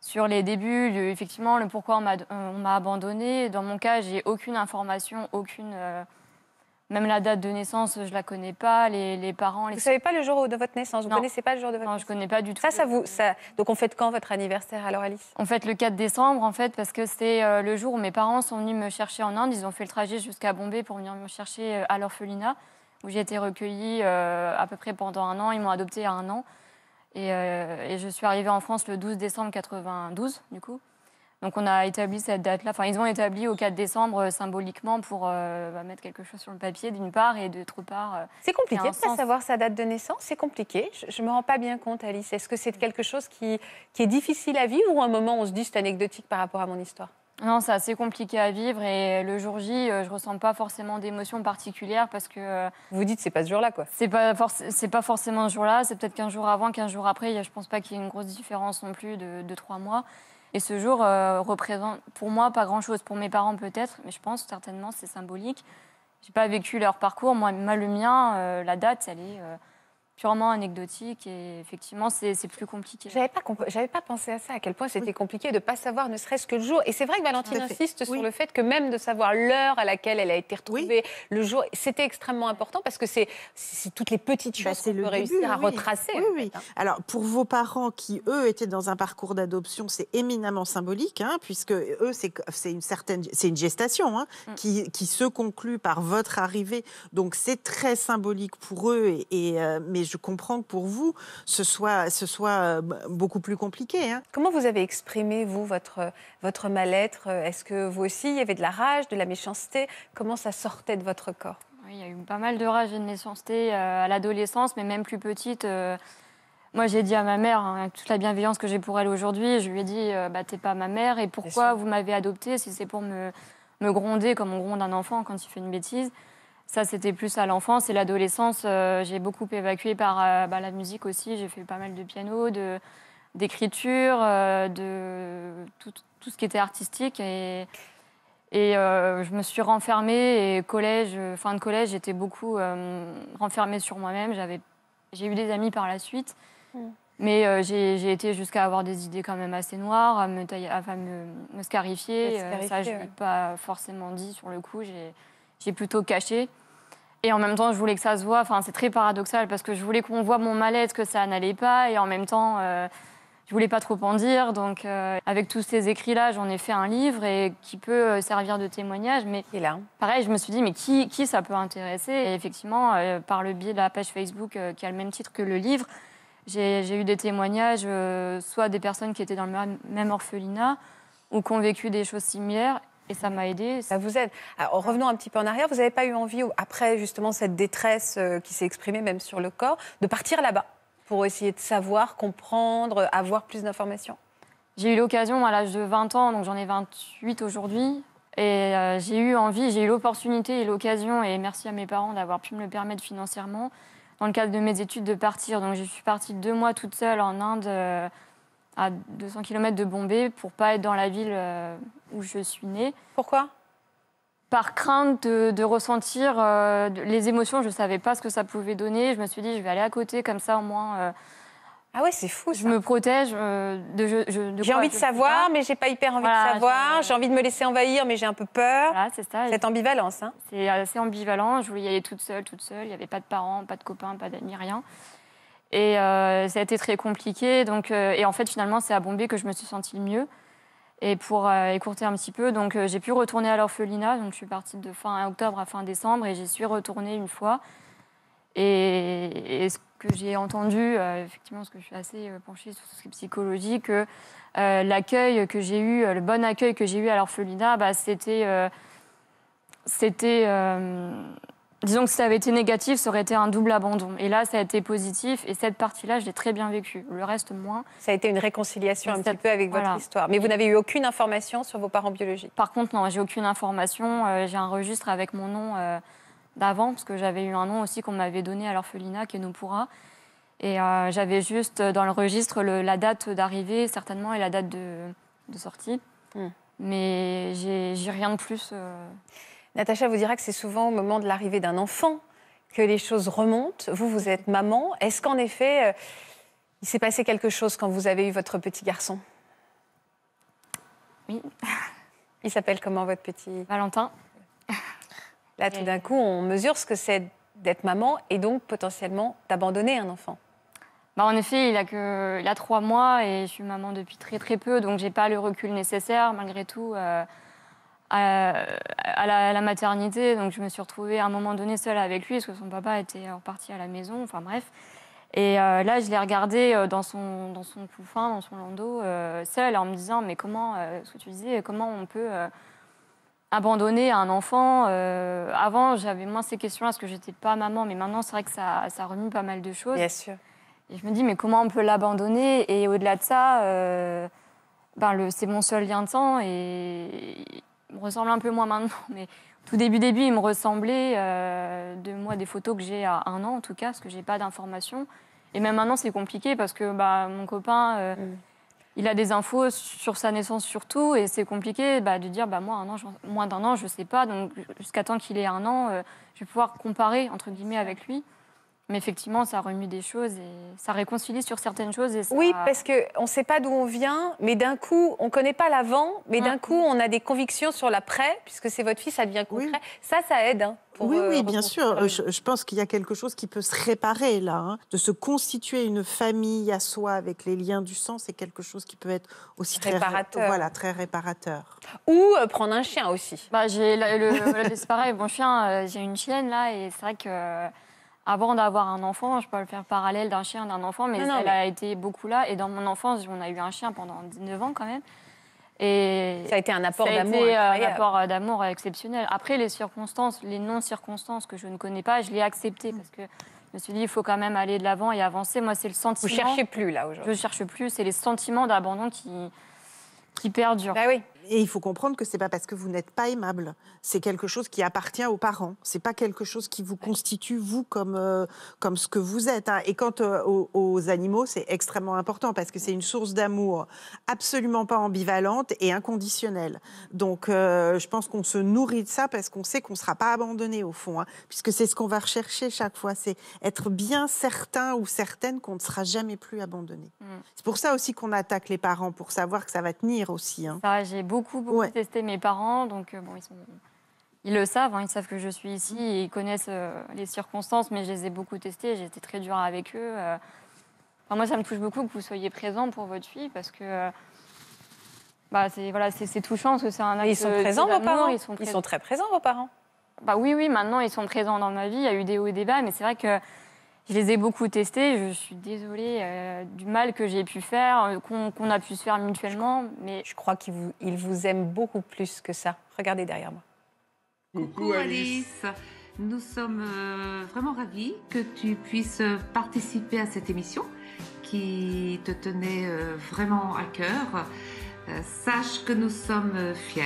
sur les débuts, le- effectivement, le pourquoi on m'a euh, abandonnée. Dans mon cas, j'ai aucune information, aucune. euh, même la date de naissance, je la connais pas. Les, les parents. Les... Vous savez pas le jour de votre naissance? Vous Non. connaissez pas le jour de votre Non, je connais pas du tout. Ça, ça vous, ça. Donc, on fête quand votre anniversaire alors, Alice? On fête le 4 décembre, en fait, parce que c'est euh, le jour où mes parents sont venus me chercher en Inde. Ils ont fait le trajet jusqu'à Bombay pour venir me chercher euh, à l'orphelinat, où j'ai été recueillie euh, à peu près pendant un an. Ils m'ont adoptée à un an. Et, euh, et je suis arrivée en France le 12 décembre 92, du coup. Donc on a établi cette date-là. Enfin, ils ont établi au 4 décembre euh, symboliquement pour euh, bah, mettre quelque chose sur le papier, d'une part, et d'autre part. euh, C'est compliqué de pas savoir sa date de naissance. C'est compliqué. Je ne me rends pas bien compte, Alice. Est-ce que c'est quelque chose qui, qui est difficile à vivre ou à un moment on se dit c'est anecdotique par rapport à mon histoire? Non, c'est assez compliqué à vivre et le jour J, euh, je ressens pas forcément d'émotions particulières parce que. euh, Vous dites c'est pas ce jour-là, quoi. C'est pas, c'est pas forcément ce jour-là, c'est peut-être qu'un jour avant, qu'un jour après. Je pense pas qu'il y ait une grosse différence non plus de, de trois mois. Et ce jour euh, représente pour moi pas grand-chose. Pour mes parents peut-être, mais je pense certainement c'est symbolique. J'ai pas vécu leur parcours. Moi, moi, le mien, euh, la date, elle est euh, purement anecdotique et effectivement, c'est plus compliqué. J'avais pas, j'avais pas pensé à ça, à quel point c'était compliqué de ne pas savoir ne serait-ce que le jour. Et c'est vrai que Valentine insiste sur le fait que même de savoir l'heure à laquelle elle a été retrouvée, le jour, c'était extrêmement important parce que c'est toutes les petites choses Bah, c'est qu'on peut réussir début, à oui. retracer. Oui, en oui. fait, hein. Alors, pour vos parents qui, eux, étaient dans un parcours d'adoption, c'est éminemment symbolique, hein, puisque eux, c'est c'est une certaine, c'est une gestation hein, Mm. qui, qui se conclut par votre arrivée. Donc, c'est très symbolique pour eux. Et, et, euh, mais je comprends que pour vous, ce soit, ce soit euh, beaucoup plus compliqué. Hein. Comment vous avez exprimé, vous, votre, votre mal-être? Est-ce que vous aussi, il y avait de la rage, de la méchanceté? Comment ça sortait de votre corps? Oui, Il y a eu pas mal de rage et de méchanceté euh, à l'adolescence, mais même plus petite. Euh, moi, j'ai dit à ma mère, hein, avec toute la bienveillance que j'ai pour elle aujourd'hui, je lui ai dit bah, T'es pas ma mère, et pourquoi vous m'avez adoptée si c'est pour me, me gronder comme on gronde un enfant quand il fait une bêtise? Ça, c'était plus à l'enfance et l'adolescence. Euh, j'ai beaucoup évacué par euh, bah, la musique aussi. J'ai fait pas mal de piano, de, d'écriture, euh, de tout, tout, ce qui était artistique. Et, et je me suis renfermée. Et collège, fin de collège, j'étais beaucoup renfermée sur moi-même. J'avais, j'ai eu des amis par la suite. Mm. Mais j'ai, été jusqu'à avoir des idées quand même assez noires, à me, tailler, enfin, me, me scarifier. ça, je ne l'ai pas forcément dit sur le coup. J'ai, j'ai plutôt caché. Et en même temps, je voulais que ça se voit. Enfin, c'est très paradoxal parce que je voulais qu'on voit mon mal-être, que ça n'allait pas. Et en même temps, euh, je voulais pas trop en dire. Donc, euh, avec tous ces écrits-là, j'en ai fait un livre et qui peut euh, servir de témoignage. Mais et là. pareil, je me suis dit, mais qui, qui ça peut intéresser? Et effectivement, par le biais de la page Facebook qui a le même titre que le livre, j'ai eu des témoignages, soit des personnes qui étaient dans le même orphelinat ou qui ont vécu des choses similaires et ça m'a aidé. Ça vous aide. Alors, revenons un petit peu en arrière. Vous n'avez pas eu envie, après justement cette détresse euh, qui s'est exprimée même sur le corps, de partir là-bas pour essayer de savoir, comprendre, avoir plus d'informations? J'ai eu l'occasion à l'âge de 20 ans, donc j'en ai 28 aujourd'hui. Et euh, j'ai eu envie, j'ai eu l'opportunité et l'occasion, et merci à mes parents d'avoir pu me le permettre financièrement, dans le cadre de mes études, de partir. Donc je suis partie deux mois toute seule en Inde. Euh, à 200 km de Bombay pour pas être dans la ville euh, où je suis née. Pourquoi? Par crainte de, ressentir euh, les émotions, je ne savais pas ce que ça pouvait donner. Je me suis dit, je vais aller à côté, comme ça au moins. Euh, ah ouais, c'est fou. Je me protège de. j'ai envie de savoir, mais j'ai pas hyper envie de savoir. J'ai envie de me laisser envahir, mais j'ai un peu peur. Voilà, c'est ça. Cette ambivalence. Hein. C'est assez ambivalent. Je voulais y aller toute seule, toute seule. Il n'y avait pas de parents, pas de copains, pas d'amis, rien. Et euh, ça a été très compliqué. Donc, euh, et en fait, finalement, c'est à Bombay que je me suis sentie le mieux. Et pour euh, écourter un petit peu, donc j'ai pu retourner à l'orphelinat. Donc je suis partie de fin octobre à fin décembre et j'y suis retournée une fois. Et, ce que j'ai entendu, effectivement, parce que je suis assez penchée sur ce qui est psychologique, l'accueil que j'ai eu, le bon accueil que j'ai eu à l'orphelinat, bah, c'était c'était Disons que si ça avait été négatif, ça aurait été un double abandon. Et là, ça a été positif. Et cette partie-là, je l'ai très bien vécue. Le reste, moins. Ça a été une réconciliation un petit peu avec votre histoire. Mais vous n'avez eu aucune information sur vos parents biologiques? Par contre, non, j'ai aucune information. Euh, j'ai un registre avec mon nom euh, d'avant, parce que j'avais eu un nom aussi qu'on m'avait donné à l'orphelinat, qui est Nopura. Et euh, j'avais juste dans le registre la date d'arrivée, certainement, et la date de, sortie. Hmm. Mais j'ai rien de plus. Natacha vous dira que c'est souvent au moment de l'arrivée d'un enfant que les choses remontent. Vous, vous êtes maman. Est-ce qu'en effet, euh, il s'est passé quelque chose quand vous avez eu votre petit garçon? Oui. Il s'appelle comment votre petit? Valentin. Là, tout d'un coup, on mesure ce que c'est d'être maman et donc potentiellement d'abandonner un enfant. Bah, en effet, il a que il a trois mois et je suis maman depuis très très peu, donc j'ai pas le recul nécessaire malgré tout. Euh, à, la, maternité. Donc je me suis retrouvée à un moment donné seule avec lui parce que son papa était reparti à la maison. Enfin bref. Et euh, là, je l'ai regardé euh, dans son, dans son couffin, dans son landau, euh, seule, en me disant, mais comment, ce que tu disais, comment on peut abandonner un enfant Avant, j'avais moins ces questions-là parce que j'étais pas maman, mais maintenant, c'est vrai que ça, ça remue pas mal de choses. Bien sûr. Et je me dis, mais comment on peut l'abandonner? Et au-delà de ça, ben, c'est mon seul lien de sang et me ressemble un peu moins maintenant, mais tout début début, il me ressemblait euh, de moi des photos que j'ai à un an en tout cas, parce que j'ai pas d'informations. Et même maintenant, c'est compliqué parce que bah, mon copain, euh, mm. il a des infos sur sa naissance surtout, et c'est compliqué bah, de dire bah, moi, un an, moins d'un an, je sais pas, donc jusqu'à temps qu'il ait un an, euh, je vais pouvoir comparer entre guillemets avec lui. Mais effectivement, ça remue des choses et ça réconcilie sur certaines choses. Et Oui, parce qu'on ne sait pas d'où on vient, mais d'un coup, on ne connaît pas l'avant, mais d'un coup, on a des convictions sur l'après, puisque c'est votre fils, ça devient concret. Ça, ça aide. Hein, oui, oui, euh, bien sûr. Je, pense qu'il y a quelque chose qui peut se réparer là. Hein. De se constituer une famille à soi avec les liens du sang, c'est quelque chose qui peut être aussi réparateur. très, voilà, très réparateur. Ou euh, prendre un chien aussi. Bah, j'ai c'est pareil, bon chien, euh, j'ai une chienne là, et c'est vrai que avant d'avoir un enfant, je peux le faire parallèle d'un chien, d'un enfant, mais Non, non, elle mais- a été beaucoup là. Et dans mon enfance, on a eu un chien pendant 19 ans quand même. Et Ça a été un apport d'amour euh, un apport euh, d'amour exceptionnel. Après, les circonstances, les non-circonstances que je ne connais pas, je l'ai accepté parce que je me suis dit, il faut quand même aller de l'avant et avancer. Moi, c'est le Vous sentiment. cherchez plus là Je aujourd'hui. ne cherche plus, c'est les sentiments d'abandon qui, qui perdurent. Bah oui. Et il faut comprendre que c'est pas parce que vous n'êtes pas aimable, c'est quelque chose qui appartient aux parents. C'est pas quelque chose qui vous constitue vous comme euh, comme ce que vous êtes. hein. Et quant euh, aux, aux animaux, c'est extrêmement important parce que c'est une source d'amour absolument pas ambivalente et inconditionnelle. Donc, euh, je pense qu'on se nourrit de ça parce qu'on sait qu'on sera pas abandonné au fond, hein, puisque c'est ce qu'on va rechercher chaque fois, c'est être bien certain ou certaine qu'on ne sera jamais plus abandonné. Mm. C'est pour ça aussi qu'on attaque les parents pour savoir que ça va tenir aussi. hein. Ça, j'ai beaucoup, beaucoup Ouais. testé mes parents, donc euh, bon, ils, sont- ils le savent, hein, ils savent que je suis ici, et ils connaissent euh, les circonstances, mais je les ai beaucoup testés, j'ai été très dure avec eux. euh. Enfin, moi, ça me touche beaucoup que vous soyez présent pour votre fille, parce que euh, bah, c'est voilà, c'est c'est touchant, parce que c'est un acte Ils sont présents, vos parents ils sont, Ils sont très présents, vos parents? Bah oui, oui, maintenant ils sont présents dans ma vie. Il y a eu des hauts et des bas, mais c'est vrai que je les ai beaucoup testés. Je suis désolée euh, du mal que j'ai pu faire, euh, qu'on a pu se faire mutuellement. Mais Je crois qu'ils vous, ils vous aiment beaucoup plus que ça. Regardez derrière moi. Coucou Alice. Nous sommes euh, vraiment ravis que tu puisses participer à cette émission qui te tenait vraiment à cœur. Sache que nous sommes fiers,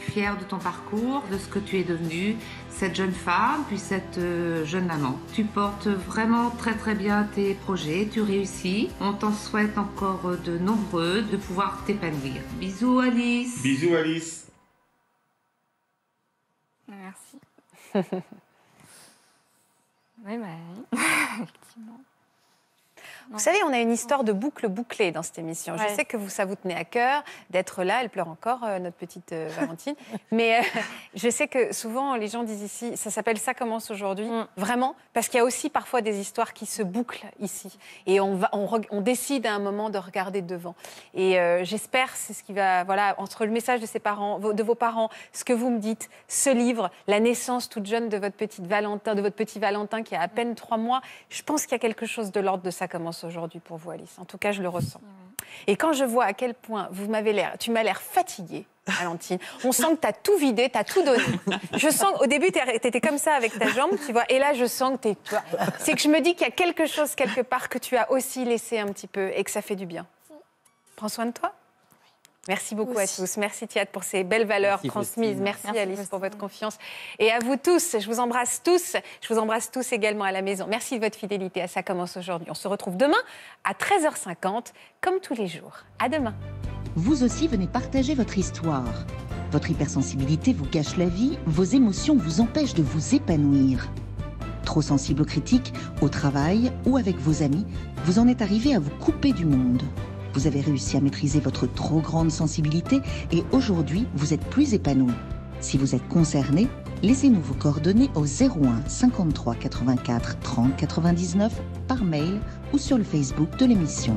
fiers de ton parcours, de ce que tu es devenue, cette jeune femme, puis cette euh, jeune maman. Tu portes vraiment très très bien tes projets, tu réussis. On t'en souhaite encore de nombreux, de pouvoir t'épanouir. Bisous Alice. Bisous Alice. merci. oui, bah, oui. effectivement. Vous savez, on a une histoire de boucle bouclée dans cette émission. Je sais que vous, ça vous tenait à cœur d'être là. Elle pleure encore, euh, notre petite euh, Valentine. Mais euh, je sais que souvent, les gens disent ici, ça s'appelle Ça commence aujourd'hui. Mm. Vraiment, parce qu'il y a aussi parfois des histoires qui se bouclent ici. Et on, va, on, reg- on décide à un moment de regarder devant. Et j'espère, c'est ce qui va, voilà, entre le message de, ses parents, vos- de vos parents, ce que vous me dites, ce livre, la naissance toute jeune de votre petite Valentin, de votre petit Valentin qui a à peine trois mois, je pense qu'il y a quelque chose de l'ordre de ça commence aujourd'hui pour vous, Alice. En tout cas, je le ressens. Et quand je vois à quel point vous m'avez l'air, tu m'as l'air fatiguée, Valentine, on sent que tu as tout vidé, tu as tout donné. Je sens qu'au début, tu étais comme ça avec ta jambe, tu vois, et là, je sens que tu es. C'est que je me dis qu'il y a quelque chose quelque part que tu as aussi laissé un petit peu et que ça fait du bien. Prends soin de toi. Merci beaucoup à tous. Merci Thiat pour ces belles valeurs Merci, transmises. Merci, Merci, Alice pour votre confiance. Et à vous tous, je vous embrasse tous. Je vous embrasse tous également à la maison. Merci de votre fidélité à Ça commence aujourd'hui. On se retrouve demain à 13h50, comme tous les jours. À demain. Vous aussi venez partager votre histoire. Votre hypersensibilité vous gâche la vie, vos émotions vous empêchent de vous épanouir. Trop sensible aux critiques, au travail ou avec vos amis, vous en êtes arrivé à vous couper du monde. Vous avez réussi à maîtriser votre trop grande sensibilité et aujourd'hui vous êtes plus épanoui. Si vous êtes concerné, laissez-nous vos coordonnées au 01 53 84 30 99 par mail ou sur le Facebook de l'émission.